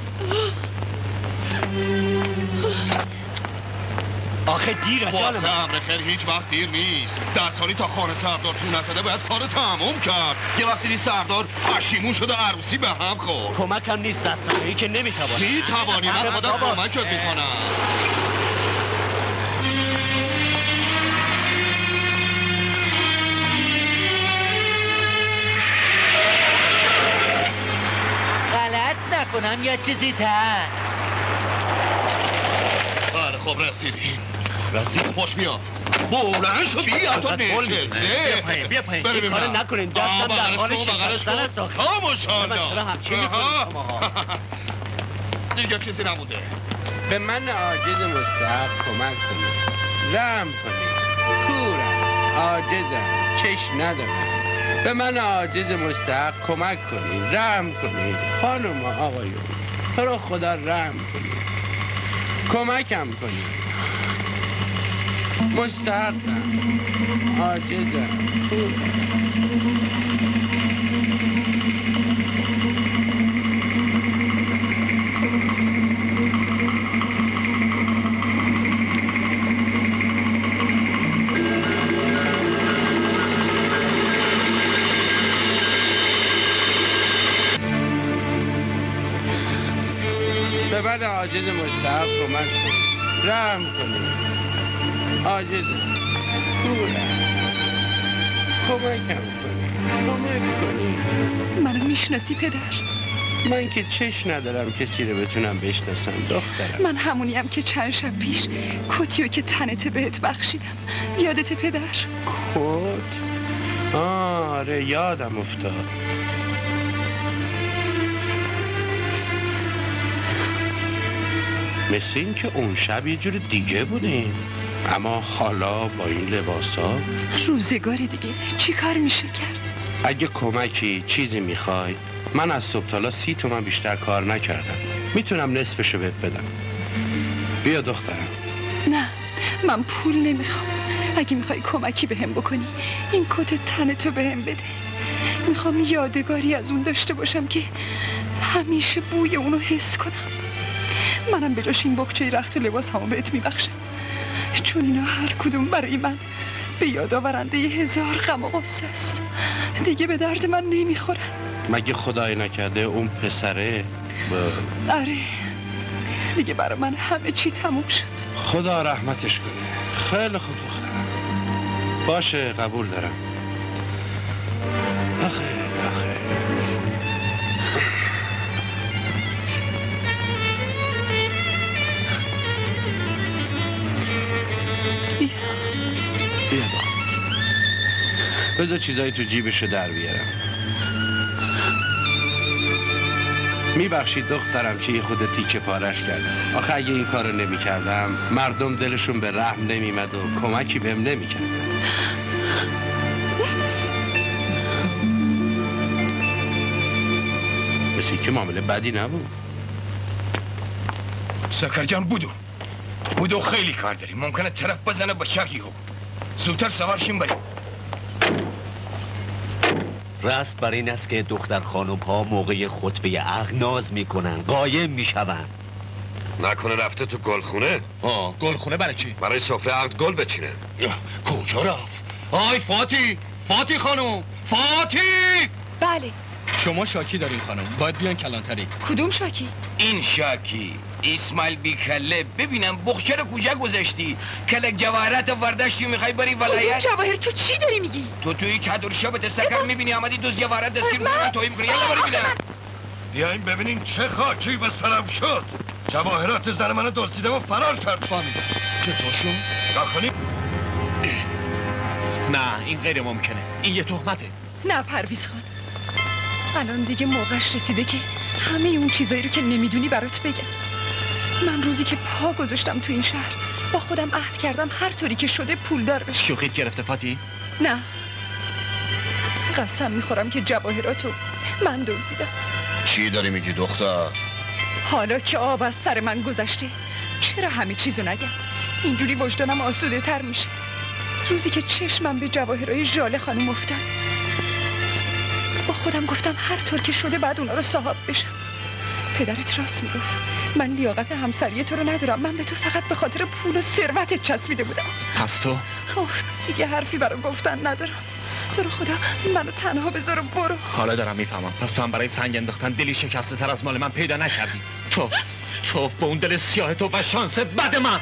آخه واسه من امر خیر هیچ وقت دیر نیست. در سالی تا خانه سردار تو نزده باید کار تموم کرد. یه وقتی دید سردار پشیمون شده عروسی به هم خورد. کمکم نیست دستم ای که نمی‌توانم می‌توانی من خودم کمکت می‌کنم. غلط نکنم یا چیزی هست بله خب رسیدیم. رسید خوش میاد بلند شو بیا تو نشسته. بیا پایین بیا پایین. این ببینم. نکنین. دستم در حال شکستن. است ماشاءالله. من چرا همچین؟ *laughs* دیگه چیزی نمونده به من عاجز مستحق کمک کنید. رحم کنید. کورم. عاجزم. چش ندارم. به من عاجز مستحق کمک کنید. رحم کنید. خانم و آقایون. تو رو خدا رحم کنید. کمکم کنید. مستحقم. عاجزم. کورم به من عاجز مستحق کمک کنید رحم کنید عاجزم کورم کمکم کنید کمک کنید منو می‌شناسی پدر؟ من که چش ندارم کسی رو بتونم بشناسم دخترم. من همونیم که چند شب پیش کتیو که تنت بهت بخشیدم. یادت پدر؟ کت؟ آره یادم افتاد. مثل این که اون شب یه جور دیگه بودیم. اما حالا با این لباسا روزگاری دیگه. چی کار میشه کرد؟ اگه کمکی چیزی می‌خوای. من از صبح تا حالا سی تومن بیشتر کار نکردم. می‌تونم نصفشو بهت بدم. بیا دخترم. نه من پول نمی‌خوام. اگه می‌خوای کمکی بهم بکنی این کت تنتو بهم بده. می‌خوام یادگاری از اون داشته باشم که همیشه بوی اونو حس کنم. منم به جاش این بکچه رخت و لباس همو بهت میبخشم. چون اینا هر کدوم برای من به یاد آورنده یه هزار غم و غصه است. دیگه به درد من نمی‌خورن. مگه خدای نکرده اون پسره؟ با- آره. دیگه برای من همه چی تموم شد. خدا رحمتش کنه. خیلی خوب دخترم. باشه قبول دارم. بذار چیزایی تو جیبشو در بیارم. میبخشید دخترم که یه خود تیکه پارش کردم آخه اگه این کارو نمی کردم مردم دلشون به رحم نمیمد و کمکی بهم نمی‌کرد. مثل که معامله بدی نبود. سرکار جان بودو. بودو خیلی کار داریم ممکنه طرف بزنه با هو زودتر سوارشیم بریم. رسم بر این است که دختر خانم ها موقع خطبه عقل ناز می‌کنن قایم می‌شوند نکنه رفته تو گلخونه؟ آه گلخونه برای چی؟ برای سفره عقد گل بچینه. کجا رفت؟ آی فاتی فاتی خانم فاتی! بله. شما شاکی دارین خانم. باید بیان کلانتری. کدوم شاکی؟ این شاکی. اسماعیل بیکله. ببینم بخچه رو کجا گذاشتی؟ کلک جواهرات ورداشتی و می‌خوای بری کدوم ولایت جواهر تو چی داری میگی؟ تو توی چادر شبت سرکار می‌بینی آمدی دوز جواهرات دستگیر من توهی می‌کنی. یلا بری بینم بیاین ببینین چه خاکی به سرم شد. جواهرات زن منو دزدیدم و فرار کرد. چطور شد؟ کنی نه این غیر ممکنه. این یه تهمته. نه پرویز خان. الان دیگه موقعش رسیده که همه اون چیزایی رو که نمی‌دونی برات بگم. من روزی که پا گذاشتم تو این شهر با خودم عهد کردم هر طوری که شده پولدار بشم شوخیت گرفته پاتی؟ نه. قسم می‌خورم که جواهراتو من دزدیدم چی داری میگی دختر؟ حالا که آب از سر من گذشته چرا همه چیزو نگم؟ اینجوری وجدانم آسوده تر میشه. روزی که چشمم به جواهرای ژاله خانم افتاد خودم گفتم هر طور که شده بعد اونا رو صاحب بشم. پدرت راست می‌گفت. من لیاقت همسری تو رو ندارم. من به تو فقط به خاطر پول و ثروتت چسبیده بودم. پس تو؟ اوه دیگه حرفی برای گفتن ندارم. تو رو خدا منو تنها بذار و برو. حالا دارم می‌فهمم. پس تو هم برای سنگ انداختن دلی شکسته تر از مال من پیدا نکردی. تو تو به اون دل سیاه تو و شانس بد من.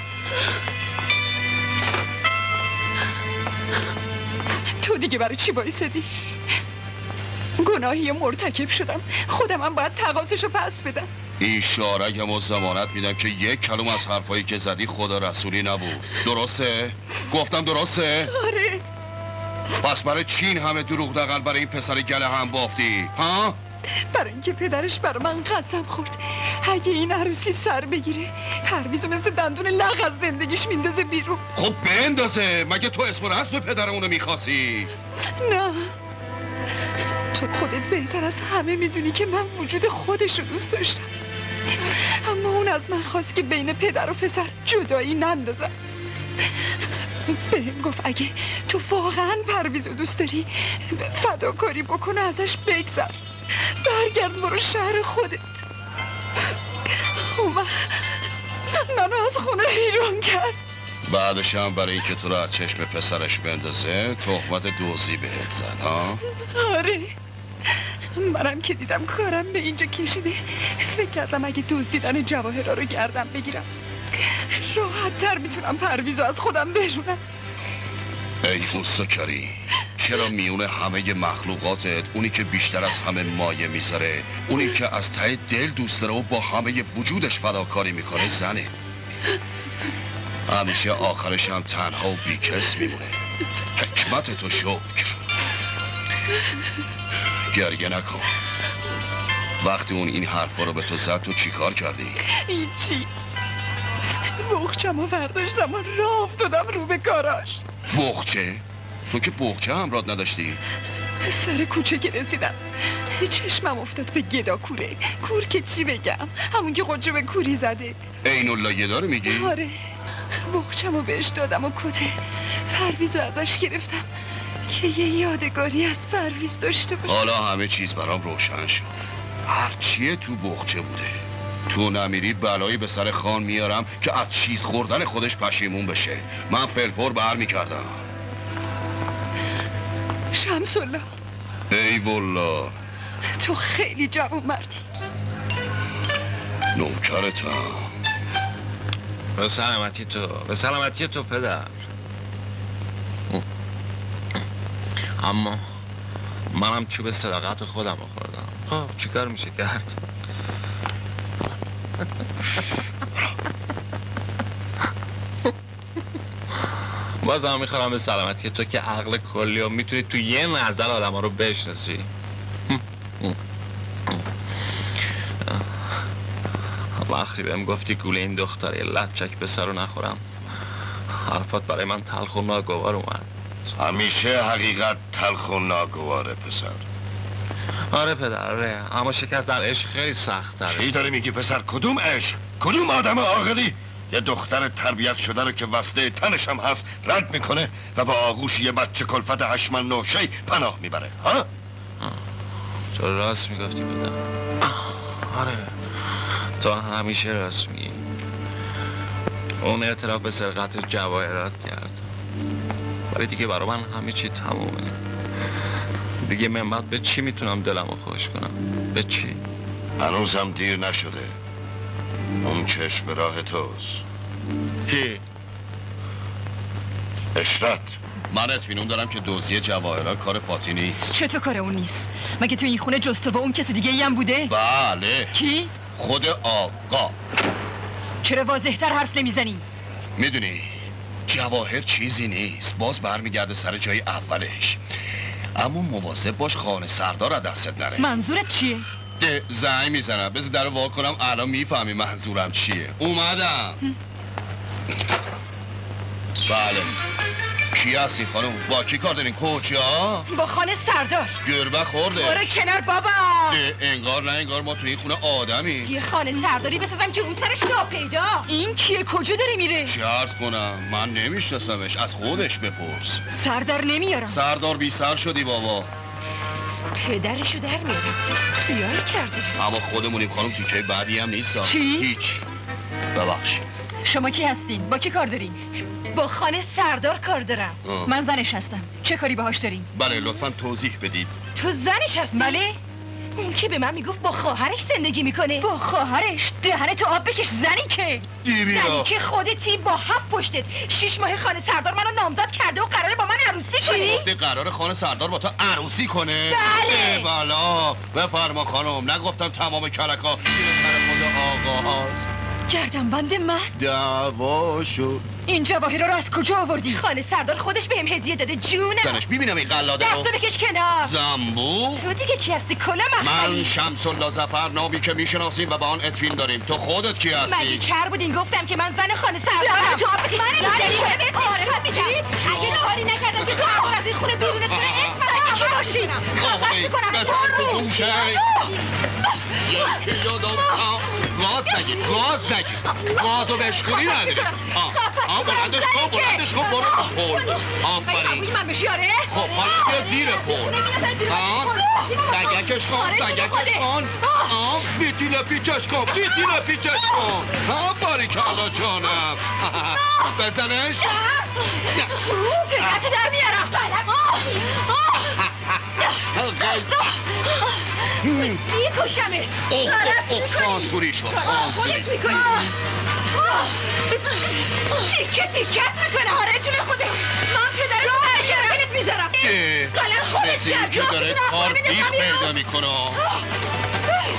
تو دیگه برای چی بایستدی؟ گناهی مرتکب شدم. خودم هم باید تقاضیشو پس بدم. این شارگم و زمانت میدم که یک کلوم از حرفایی که زدی خدا رسولی نبود. درسته؟ گفتم درسته؟ آره. پس برای چین همه دروغ دقل برای این پسر گله هم بافتی؟ ها؟ برای اینکه پدرش برای من قسم خورد. اگه این عروسی سر بگیره پرویزو مثل دندون لغ از زندگیش میندازه بیرون. خب بندازه. مگه تو اسم و رسم پدرمونو می‌خواستی؟ نه. خودت بهتر از همه می‌دونی که من وجود خودش رو دوست داشتم. اما اون از من خواست که بین پدر و پسر جدایی نندازم. بهم گفت اگه تو واقعا پرویز رو دوست داری فداکاری بکن و ازش بگذر. برگرد برو شهر خودت. اون منو از خونه بیرون کرد. بعدش هم برای اینکه تو رو از چشم پسرش بندازه تهمت دوزی بهت زد ها؟ آره. منم که دیدم کارم به اینجا کشیده. فکر کردم اگه دزدیدن جواهرها رو گردم بگیرم راحت تر می‌تونم پرویزو از خودم برونم ای اوسکری چرا میون همه مخلوقاتت اونی که بیشتر از همه مایه می‌ذاره اونی که از ته دل دوست داره و با همه وجودش فداکاری می‌کنه زنه؟ همیشه آخرش هم تنها و بیکس میمونه. حکمت تو شکر. گریه نکن. وقتی اون این حرفا رو به تو زد تو چیکار کردی؟ هیچی. بخچم و برداشتم و راه افتادم رو به کاراش. بخچه؟ تو که بخچه همراه نداشتی؟ سر کوچه که رسیدم. چشمم افتاد به گدا کوره. کور که چی بگم؟ همون که خودشو به کوری زده. این الله یه داره میگی؟ آره. بخچم و بهش دادم و کته پرویز رو ازش گرفتم. که یه یادگاری از پرویز داشته باشه. حالا همه چیز برام روشن شد. هر چیه تو بخچه بوده. تو نمیری بلایی به سر خان میارم که از چیز خوردن خودش پشیمون بشه. من فلفور بر می‌کردم شمس الله. ای والله. تو خیلی جوان مردی. نوکرتم. به سلامتی تو. به سلامتی تو پدر. اما منم چوب صداقت خودم رو خوردم. خب چیکار میشه کرد؟ باز هم می‌خوام به سلامتی تو که عقل کلی و می‌تونی تو یه نظر آدم ها رو بشناسی. وقتی بهم گفتی گوله این دختر یه لچک به سر رو نخورم حرفات برای من تلخ و ناگوار اومد. همیشه حقیقت تلخ و ناگواره پسر. آره پدر آره اما شکست در عشق خیلی سخت تره چی داری میگی پسر؟ کدوم عشق؟ کدوم آدم عاقلی؟ یه دختر تربیت شده رو که وسته تنش هم هست رد می‌کنه و با آغوش یه بچه کلفت هشمن نوشی پناه می‌بره. ها؟ تو راست می‌گفتی پدر. آره. تو همیشه راست میگی. اون اعتراف به سرقت جواهرات کرد. ولی دیگه برای من همه چی تمومه. دیگه من بعد به چی می‌تونم دلم رو خوش کنم؟ به چی؟ هنوزم دیر نشده. اون چشم راه توست. کی؟ اشرت. من اطمینان دارم که دوزی جواهرات کار فاتی نیست. چطور کار اون نیست؟ مگه تو این خونه جز تو و اون کسی دیگه ای هم بوده؟ بله. کی؟ خود آقا. چرا واضحتر حرف نمی‌زنی؟ می‌دونی جواهر چیزی نیست. باز برمیگرده سر جای اولش. اما مواظب باش خانه سردار از دستت نره. منظورت چیه؟ ده زنگ می‌زنم. بذار در وا کنم الان می‌فهمی منظورم چیه. اومدم. بله. کی هستی خانم؟ با کی کار دارین کجا با خانه سردار. گربه خورده برو کنار بابا. انگار نه انگار ما تو این خونه آدمی یه خانه سرداری بسازم که اون سرش ناپیدا. این کیه؟ کجا داره میره؟ چی عرض کنم؟ من نمیشناسمش. از خودش بپرس. سردر نمیارم. سردار بی سر شدی بابا. پدرشو در میارم. خیال کرده اما خودمونیم خانم تیکه بعدی هم نیست چی؟ هیچ. ببخش شما کی هستین؟ با کی کار دارین؟ با خانه سردار کار دارم. آه. من زنش هستم. چه کاری باهاش دارین بله لطفا توضیح بدید. تو زنش هستی؟ بله. اون که به من می‌گفت با خواهرش زندگی می‌کنه. با خواهرش؟ دهنه تو آب بکش زنی که. دیویا. زنی که خودتی با هفت پشتت. شیش ماه خانه سردار منو نامزد کرده و قراره با من عروسی کنی گفته قرار خانه سردار با تو عروسی کنه. بله. بالا. بفرما خانم. نگفتم تمام کلکا سر خود آقا هاست گردم بند من. دعوا شد. این جواهر رو از کجا آوردی؟ خانه سردار خودش بهم هدیه داده جونم. زنش ببینم این قلاده رو. دستو بکش کنار. زنبو تو دیگه کی هستی؟ کلا من شمس الله زفر نامی که می‌شناسیم و با آن اطمین داریم. تو خودت کی مگه هستی کر بودین گفتم که من زن خانه سردارم تو آب بکش من آره، پس. چی؟ اگه کاری نکردم که تو از این خونه بیرونت کنه کی باشی؟ می‌کنم. بزن تو گوشه. یکی یادم گاز نگیر گاز نگیر. گازو بشکونی نداری. آه آه بلندش کن بلندش کن برو. تو پل آفرین. من بشی آره؟ خب حالا بیا زیر آه سگکش کن سگکش کن. آه. فیتیل پیچش کن فیتیل پیچش کن. آه باریکلا جانم. بزنش. قدرت در میارم. میکشمت. سانسوری شد سانسوری. می‌کنی. تیکه تیکت می‌کنه آره جون خوده. من پدر شرفت می‌ذارم. اه. که داره کار بیخ پیدا می‌کنه.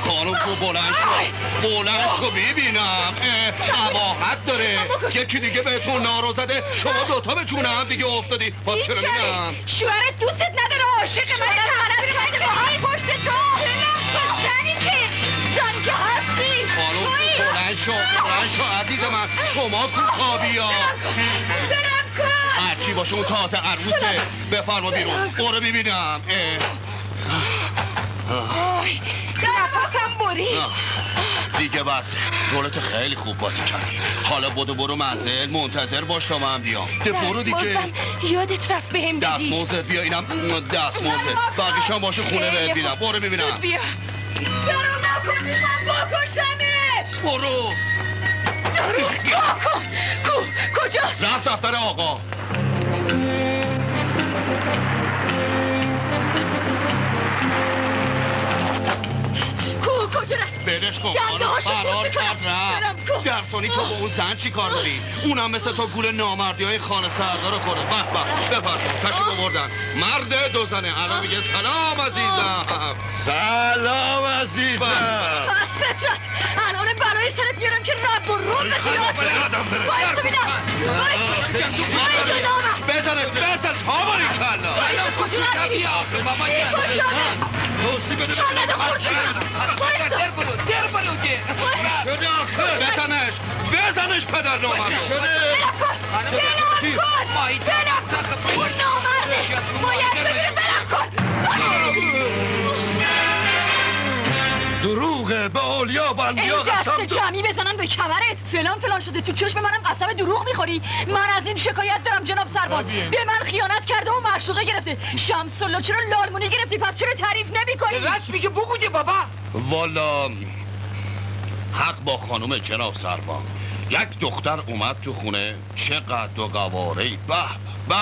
خانم تو بلند شو. بلند شو ببینم اه، اباحت داره. یکی دیگه بهتون نارو زده. شما دوتا به جون هم دیگه افتادی. باز چرا میگم شوهرت دوستت نداره عاشق من کرده های پشت تو؟ زنی که زن که هستی؟ خانم تو بلند شو بلند شو عزیز من. شما کوتابی ها هرچی باشه اون تازه عروسه. بفرما بیرون. برو ببینم. آی! نفسم بری. دیگه بس. رولت خیلی خوب بازی کردی حالا بدو برو منزل منتظر باش تا من بیام. ده برو دیگه. یادت رفت بهم بدی دستموزت بیا اینم. دستموزت بقیهشم باشه خونه بهت بینم برو ببینم. زود بیا. دارو نکن می‌خوام بکشمش برو. دارو کن. کو کجاست؟ رفت دفتر آقا. رفت بدش کن فرار کرد کن. درسانی تو با اون زن چی کار داری؟ اونم مثل تو گول نامردی های خانه سردار رو خورده به به. بپر تشریف بردن مرد دو زنه. الان میگه سلام عزیزم. سلام عزیزم. پس فطرت الان برای سرت میارم که رب و روم به خیال وایسا بینم وایسا نامم بزنش بزنش ها باری کلا کجا در میری؟ چی کن شده؟ کلت خورد شدم در برو در برو که شده آخه بزنش بزنش پدر نامرد بلم کن بلم کن بلم کن اون نامرده باید ببینه بلم کن دروغه به اولیا و انبیا دست قسم جمعی بزنن به کمرت. فلان فلان شده تو چشم منم قسم دروغ می‌خوری. من از این شکایت دارم جناب سربان. به من خیانت کرده و معشوقه گرفته. شمس الله چرا لالمونی گرفتی؟ پس چرا تعریف نمی‌کنی؟ راست میگه بگو بابا. والا حق با خانم جناب سربان. یک دختر اومد تو خونه. چقدر دو قواره به. به.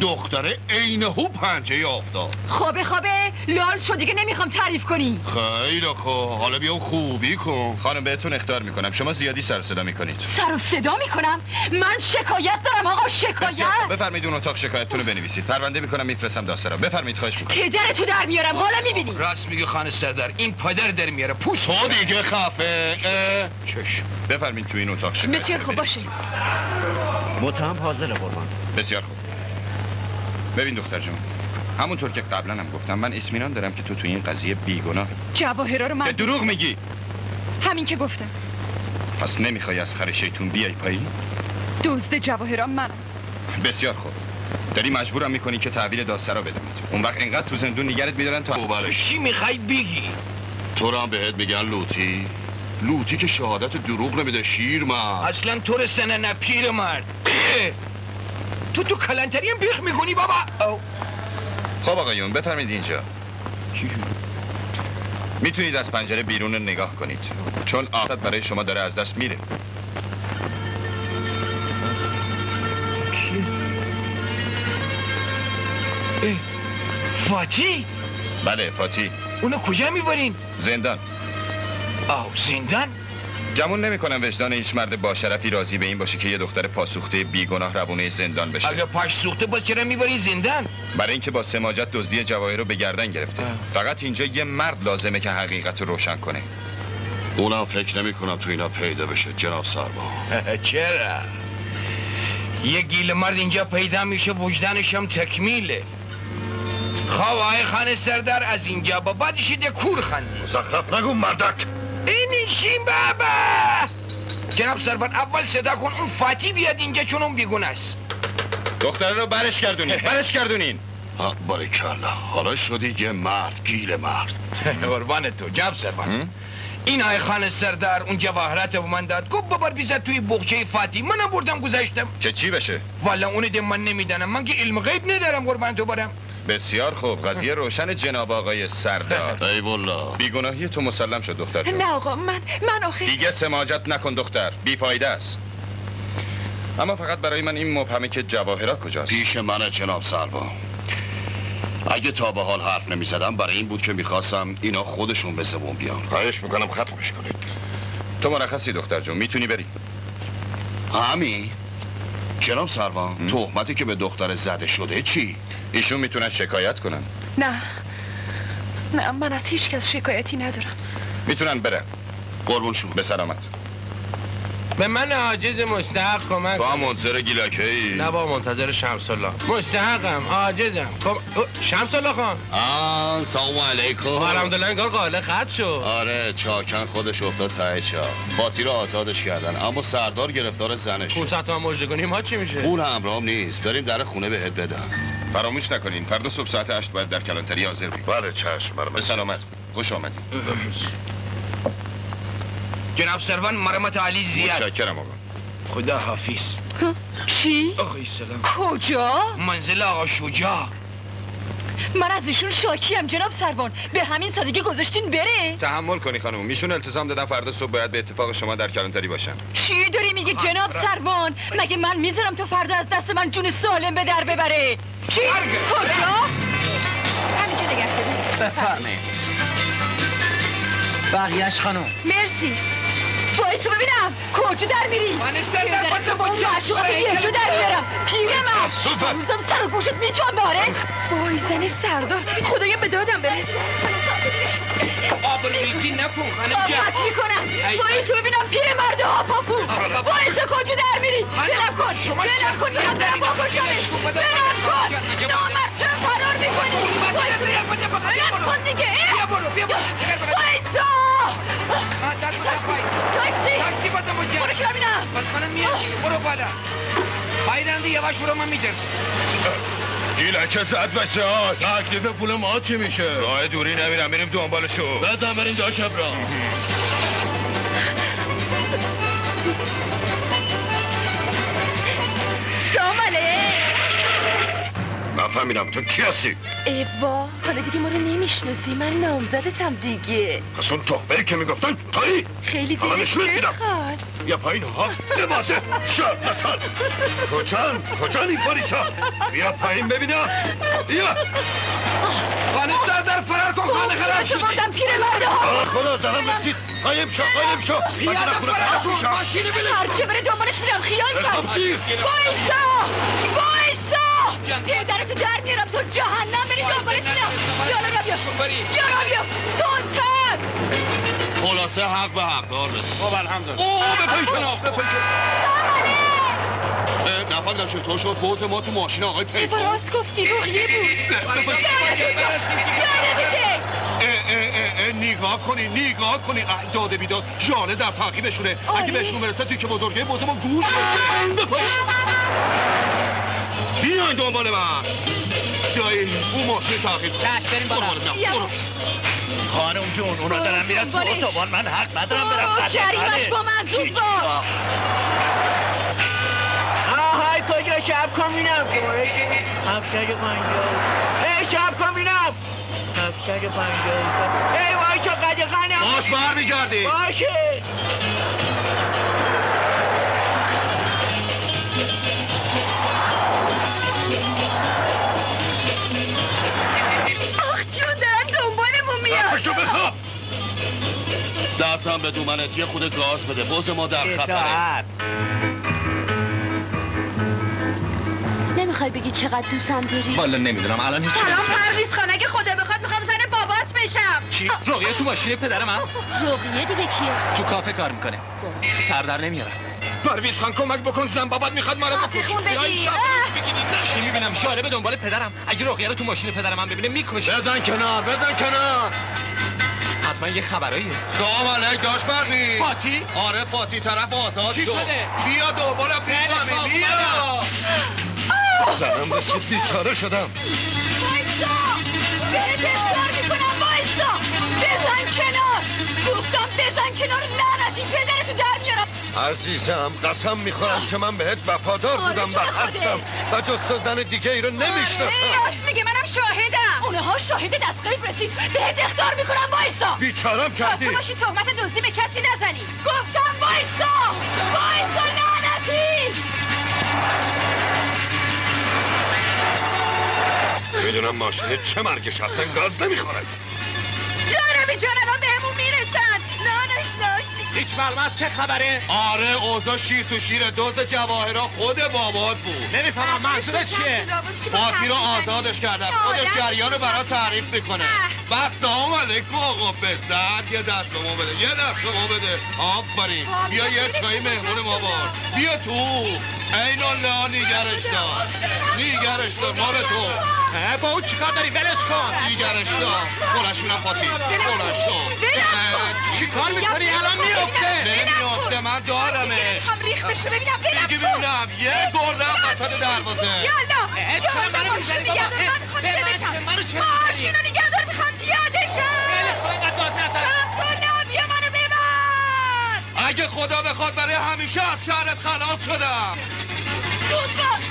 دختره عینهو پنجه افتاد خوابه خوابه. لال شد دیگه نمی‌خوام تعریف کنی. خیلی خوب. حالا بیا خوبی کن. خانم بهتون اختار می‌کنم. شما زیادی سر صدا می‌کنید. سر و صدا می‌کنم؟ من شکایت دارم آقا شکایت. بفرمایید اون اتاق شکایتتون رو بنویسید. پرونده می‌کنم میفرستم داسترا بفرمایید خواهش می‌کنم. پدرتو در میارم. حالا می‌بینی. راست میگه خانه سردار این پدر در میاره. پوست. تو دیگه خفه. چش بفرمایید تو این اتاق شکایت بسیار خوب باشه. متهم حاضر قربان. بسیار خوب. ببین دختر جون همونطور که قبلا هم گفتم من اطمینان دارم که تو تو این قضیه بیگناه. جواهرا رو من به دروغ میگی. همین که گفتم. پس نمی‌خوای از خر شیطون بیای پایین؟ دزد جواهرا منم. بسیار خوب. داری مجبورم می‌کنی که تحویل دادسرا بدم. اون وقت انقدر تو زندون نگرت میدارن تا تو چی می‌خوای بگی؟ تو هم بهت میگن لوتی. لوتی که شهادت دروغ نمیده شیر من اصلا تو رو سنه نه پیر مرد. تو تو کلانتری هم بیخ می‌کنی بابا. او. خب آقایون بفرمایید اینجا. می‌تونید از پنجره بیرون رو نگاه کنید. چون آفت برای شما داره از دست میره. فاتی؟ بله فاتی. اونو کجا می‌برین؟ زندان. آو زندان؟ گمون نمی‌کنم وجدان هیچ مرد با شرفی راضی به این باشه که یه دختر پاسوخته بیگناه روونه زندان بشه. اگه پاش سوخته باز چرا می‌بری زندان؟ برای اینکه با سماجت دزدی جواهر رو به گردن گرفته. فقط اینجا یه مرد لازمه که حقیقت رو روشن کنه. اونم فکر نمی کنم تو اینا پیدا بشه جناب سربان *laughs* چرا؟ یه گیل مرد اینجا پیدا میشه وجدانش هم تکمیله. خواه آقای خانه سردار از اینجا با بعدش ده کور خندی. مزخرف نگو مردک! این ایشین بابا! جناب سربان اول صدا کن اون فاتی بیاد اینجا چون اون بیگونه است. دختره رو برش گردونین *laughs* برش گردونین باریکلا حالا شدی یه مرد گیل مرد. *laughs* قربان تو جناب سربان این آقای خانه سردار اون جواهرات رو من داد. گفت ببر بیزد توی بخچه فاتی. منم بردم گذاشتم که چی بشه؟ والا اونو ده من نمی‌دانم. من که علم غیب ندارم قربان تو برم. بسیار خوب. قضیه روشن جناب آقای سردار. ای والله بیگناهی تو مسلم شد دختر جون. نه آقا من من آخه دیگه سماجت نکن دختر. بیفایده است. اما فقط برای من این مبهمه که جواهرات کجاست؟ پیش من جناب سربان اگه تا به حال حرف نمی زدم برای این بود که می‌خواستم اینا خودشون به زبون بیان. خواهش می‌کنم ختمش کنید. تو مرخصی دختر جون. می‌تونی بری. همین؟ جناب سروان تهمتی که به دختر زده شده چی؟ ایشون می‌تونن شکایت کنن. نه. نه من از هیچ کس شکایتی ندارم. می‌تونن برن. قربون شما. به سلامت. به من عاجز مستحق کمک با کن. منظر گیلکه ای نه با منتظر شمس الله مستحقم عاجزم. کم... او، شمس الله خان. آه سلام علیکم. الحمدلله انگار قاله خط شد. آره چاکن خودش افتاد ته چا. فاتی رو آزادش کردن. اما سردار گرفتار زنش شد. 500 تومن مجده کنیم ما چی میشه؟ پول همراهم نیست. بریم در خونه بهت بدم. فراموش نکنین. فردا صبح ساعت 8 باید در کلانتری حاضر بید بله چشم به سلامت. خوش آمدید. جناب سروان مرمت علی زیاد. متشکرم آقا. خدا حافظ. چی؟ آقای سلام. کجا؟ منزل آقا شجاع. من از ایشون شاکیم جناب سروان. به همین سادگی گذاشتین بره؟ تحمل کنی خانم. میشون التزام دادن فردا صبح باید به اتفاق شما در کلانتری باشن. چی داری میگی جناب سروان؟ مگه من می‌ذارم تا فردا از دست من جون سالم به در ببره؟ چی؟ کجا؟ همینجا نگه بفرمایید. بقیهش خانم. مرسی. وایسا ببینم کجا در میری من سر در پاس با اون معشوقات یه جا در میارم پیره من روزم سر و گوشت میچان باره وای زن سردار خدایا به دادم برسه آبروریزی نکن خانم جان قطع می‌کنم وایسا ببینم پیر مرد آپاپو وایسا کجا در میری بلم کن بلم کن برم باکشمش بلم کن نامرد فرار می‌کنی؟ بلم کن دیگه. بیا برو بیا برو. وایسا. تاکسی تاکسی. بازم بجا برو که ببینم بس منم میام برو بالا. پایرنده یواش برو من میترسم. گیلکه زد بچه ها؟ تکلیف پول ما چی میشه؟ راه دوری نمیرم میریم دنبالشو بزن بریم داشت را ساماله نفهمیدم تو کی هستی؟ ایوا حالا دیگه ما رو نمی‌شناسی. من نامزدتم دیگه. پس اون تحبه که می‌گفتن تویی؟ خیلی دلت بخواد بیا پایین ها. لباسه. شرمتن کجان؟ کجان این پاریسا بیا پایین ببینم بیا. خانه سردر فرار کن خانه خراب شدی. بردم پیر مرده ها. خدا زنم رسید. قایم شو قایم شو. پیاده فرار کن. شو. ماشین بلش کن. هرچه بره دنبالش میرم. خیال کرد ارهاب زیر. پدرتو در میارم تو جهنم بری دنبالش میرم یالا بیا یالا بیا تونتر خلاصه حق به حق دار رسید خب الحمدلله اوه بپیچن آف بپیچن نفهمیدم چطور شد بوز ما تو ماشین آقای پیفان راست گفتی روحیه بود اه، اه، نگاه کنی نگاه کنی داده بیداد ژانه در تعقیبشونه اگه بهشون برسه توی که بزرگه بوز ما گوش بشه بپیچ بیاین دنبال من. دایی اون ماشین تعقیب کن بریم برو خانم جون اونا دارن میرن تو. اتوبان من حق ندارم برم آه، قطع جریمش با من زود باش. آهای کجا شب کامینم هفتاد و پنجاه. ای شب کامینم هفتاد و پنجاه. ای وای چه قدقنم باش برمیگردی. باشه. دستم به دومنت یه خود گاز بده. بوز ما در خطره نمی‌خوای بگی چقدر دوستم داری؟ والا نمی‌دونم. الان هیچ سلام پرویز خان. اگه خدا بخواد می‌خوام زن بابات بشم. چی؟ رقیه تو ماشین پدر من رقیه دیگه کیه؟ تو کافه کار می‌کنه. سر در نمیارم پرویز خان کمک بکن. زن بابات می‌خواد ما رو کافی بکشه. چی می‌بینم؟ شاله به دنبال پدرم. اگه رقیه رو تو ماشین پدر من ببینه می‌کشه بزن کنار بزن کنار. حتما یه خبراییه سلام علیک داشت بردی فاتی؟ آره فاتی طرف آزاد چی شد. شده؟ بیا دوباره پیغامی بیا. زنم رسید بیچاره شدم. وایسا. بهت اصرار می‌کنم وایسا. بزن کنار. گفتم بزن کنار لعنتی پدرتو در میارم عزیزم قسم می‌خورم که من بهت وفادار آره، بودم و هستم و جز تو زن دیگه ای رو ای، نمی‌شناسم. راست میگه منم شاهدم. اونها شاهد دستگاهی رسید. بهت اختار می‌کنم وایسا. بیچارم کردی. تو باشی تهمت دزدی به کسی نزنی؟ گفتم وایسا. وایسا لعنتی. می‌دونم ماشین چه مرگش اصلا گاز نمی‌خوره جانبی جانبا هیچ معلومات چه خبره؟ آره اوضاع شیر تو شیر دوز جواهرا خود بابات بود. نمی‌فهمم منظورش چیه؟ فاتی رو آزادش کردن خودش جریان رو برات تعریف می‌کنه. بعد سلام علیکم آقا پسر یه دست ما بده یه دست ما بده. آفرین. بیا یه چای مهمون ما بار. بیا تو. این الله نیگرش دار. نیگرش دار مال تو. با اون چیکار داری؟ ولش کن. نیگرش دار. بلشونم فاتی بلشون چیکار می‌کنی؟ الان میفته نمیفته من دارمش می‌خوام ریختشو ببینم بگی ببینم. یه گردم وسط دروازه. یالا. چرا منو می‌زنی؟ بابا؟ منو چرا ماشینو نگه دار می‌خوام پیاده شم خیلی خوب اینقدر داد نزن. بیا منو ببر. اگه خدا بخواد برای همیشه از شهرت خلاص شدم. زود باش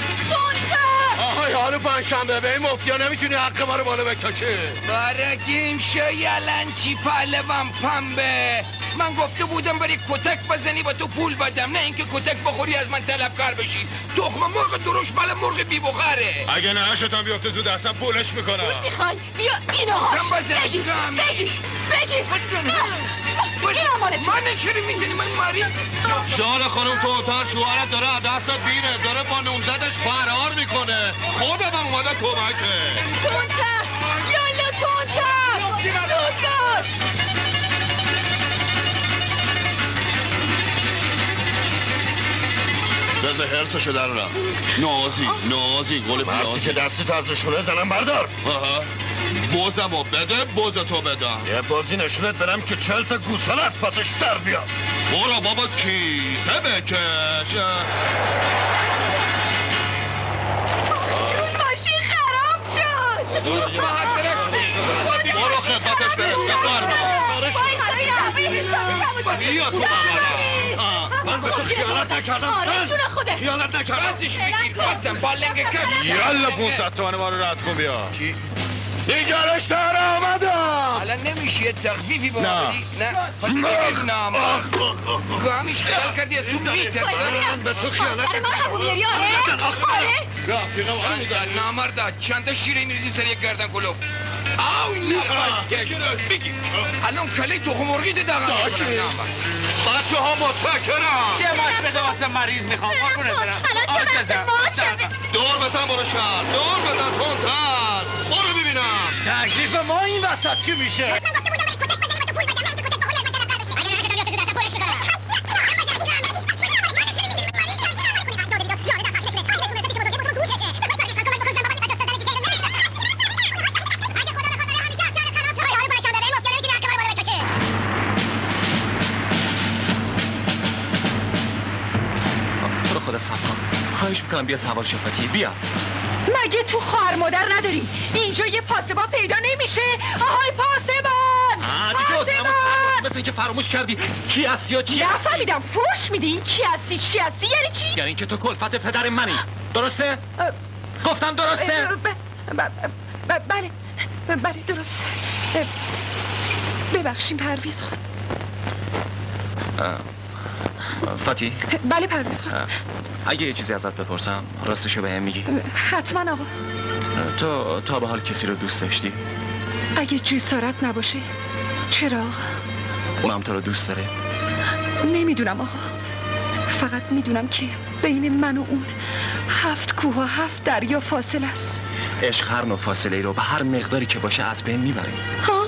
آهای حالا پنجشنبه به این مفتیا نمی‌تونی حق ما رو بالا بکشی. بارگیم شو یلنچی پهلوان پنبه. من گفته بودم بری کتک بزنی و تو پول بدم. نه اینکه کتک بخوری از من طلبکار بشی. تخم مرغ دروش بله مرغ بی بخاره. اگه نه شتم بیفته تو دستم پولش می‌کنم می‌خوای؟ بیا اینو هاش. کم بزن، بگیر کم. بگیر بگیر این امانت من چرا می‌زنی؟ من ماری؟ شان خانم تو اتار شوهرت داره دستت بیره داره با نومزدش فرار می‌کنه. خودم هم اومده کمکه تونتر. یالا تونتر. زود باش. بذار حرسشو در رم نازی نازی گل وقتی که دستت از نشونه زنم بردار. آها. بوزمو بده بوز تو بدم یه بازی نشونت برم که چل تا گوساله از پسش در بیاد. برو بابا کیسه بکش. جون ماشین خراب شد. برو خدمتش برسه بیا تو من به تو خیانت نکردم. آره جون خوده خیانت نکردم بازش بگیر با لنگ کف یالا 500 تومن ما رو رد کن بیا دیگرش در آمدم الان نمیشه یه تخفیفی با نه. بدی نه پس بگیر نام گامیش خیال کردی از تو میترسم من به تو خیانت سر من هبو میاری آره آره چند شیره میریزی سر یک گردن کلوف آو نفس کش بگیر الان کلی تخم مرغی ده دقیقه بچه ها متشکرم یه ماش بده واسه مریض می‌خوام قربونت برم الان چه ماشه دور بزن برو شهر دور بزن تندتر برو ببینم تکلیف ما این وسط چی میشه؟ می‌کنم. بیا سوار شفاتی بیا. مگه تو خواهر مادر نداریم اینجا یه پاسبان پیدا نمیشه. آهای پاسبان! برد. مثل اینکه فراموش کردی. کی هستی و چی هستی؟ نفهمیدم. فوش میدی؟ کی هستی؟ چی هستی؟ یعنی چی؟ یعنی اینکه تو کلفت پدر منی. درسته؟ گفتم درسته؟ بله. بله درست ببخشیم پرویز خان فاتی؟ بله پرویز اگه یه چیزی ازت بپرسم راستشو به هم میگی. حتما آقا. تو تا به حال کسی رو دوست داشتی؟ اگه جسارت نباشه. چرا آقا؟ اونم تو رو دوست داره. نمی‌دونم آقا. فقط می‌دونم که بین من و اون هفت کوه و هفت دریا فاصله است. عشق هر نوع فاصله ای رو به هر مقداری که باشه از بین می‌بره. ها؟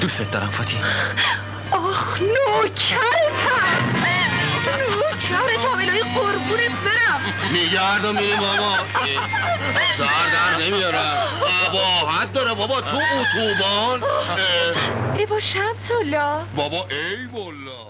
دوستت دارم فاتی. آخ نوکرتم نوکرتم الهی قربونت برم. میگردم میریم بابا. سر در نمیارم قباحت داره بابا. تو اتوبان. ای با شمس الله. بابا ای والا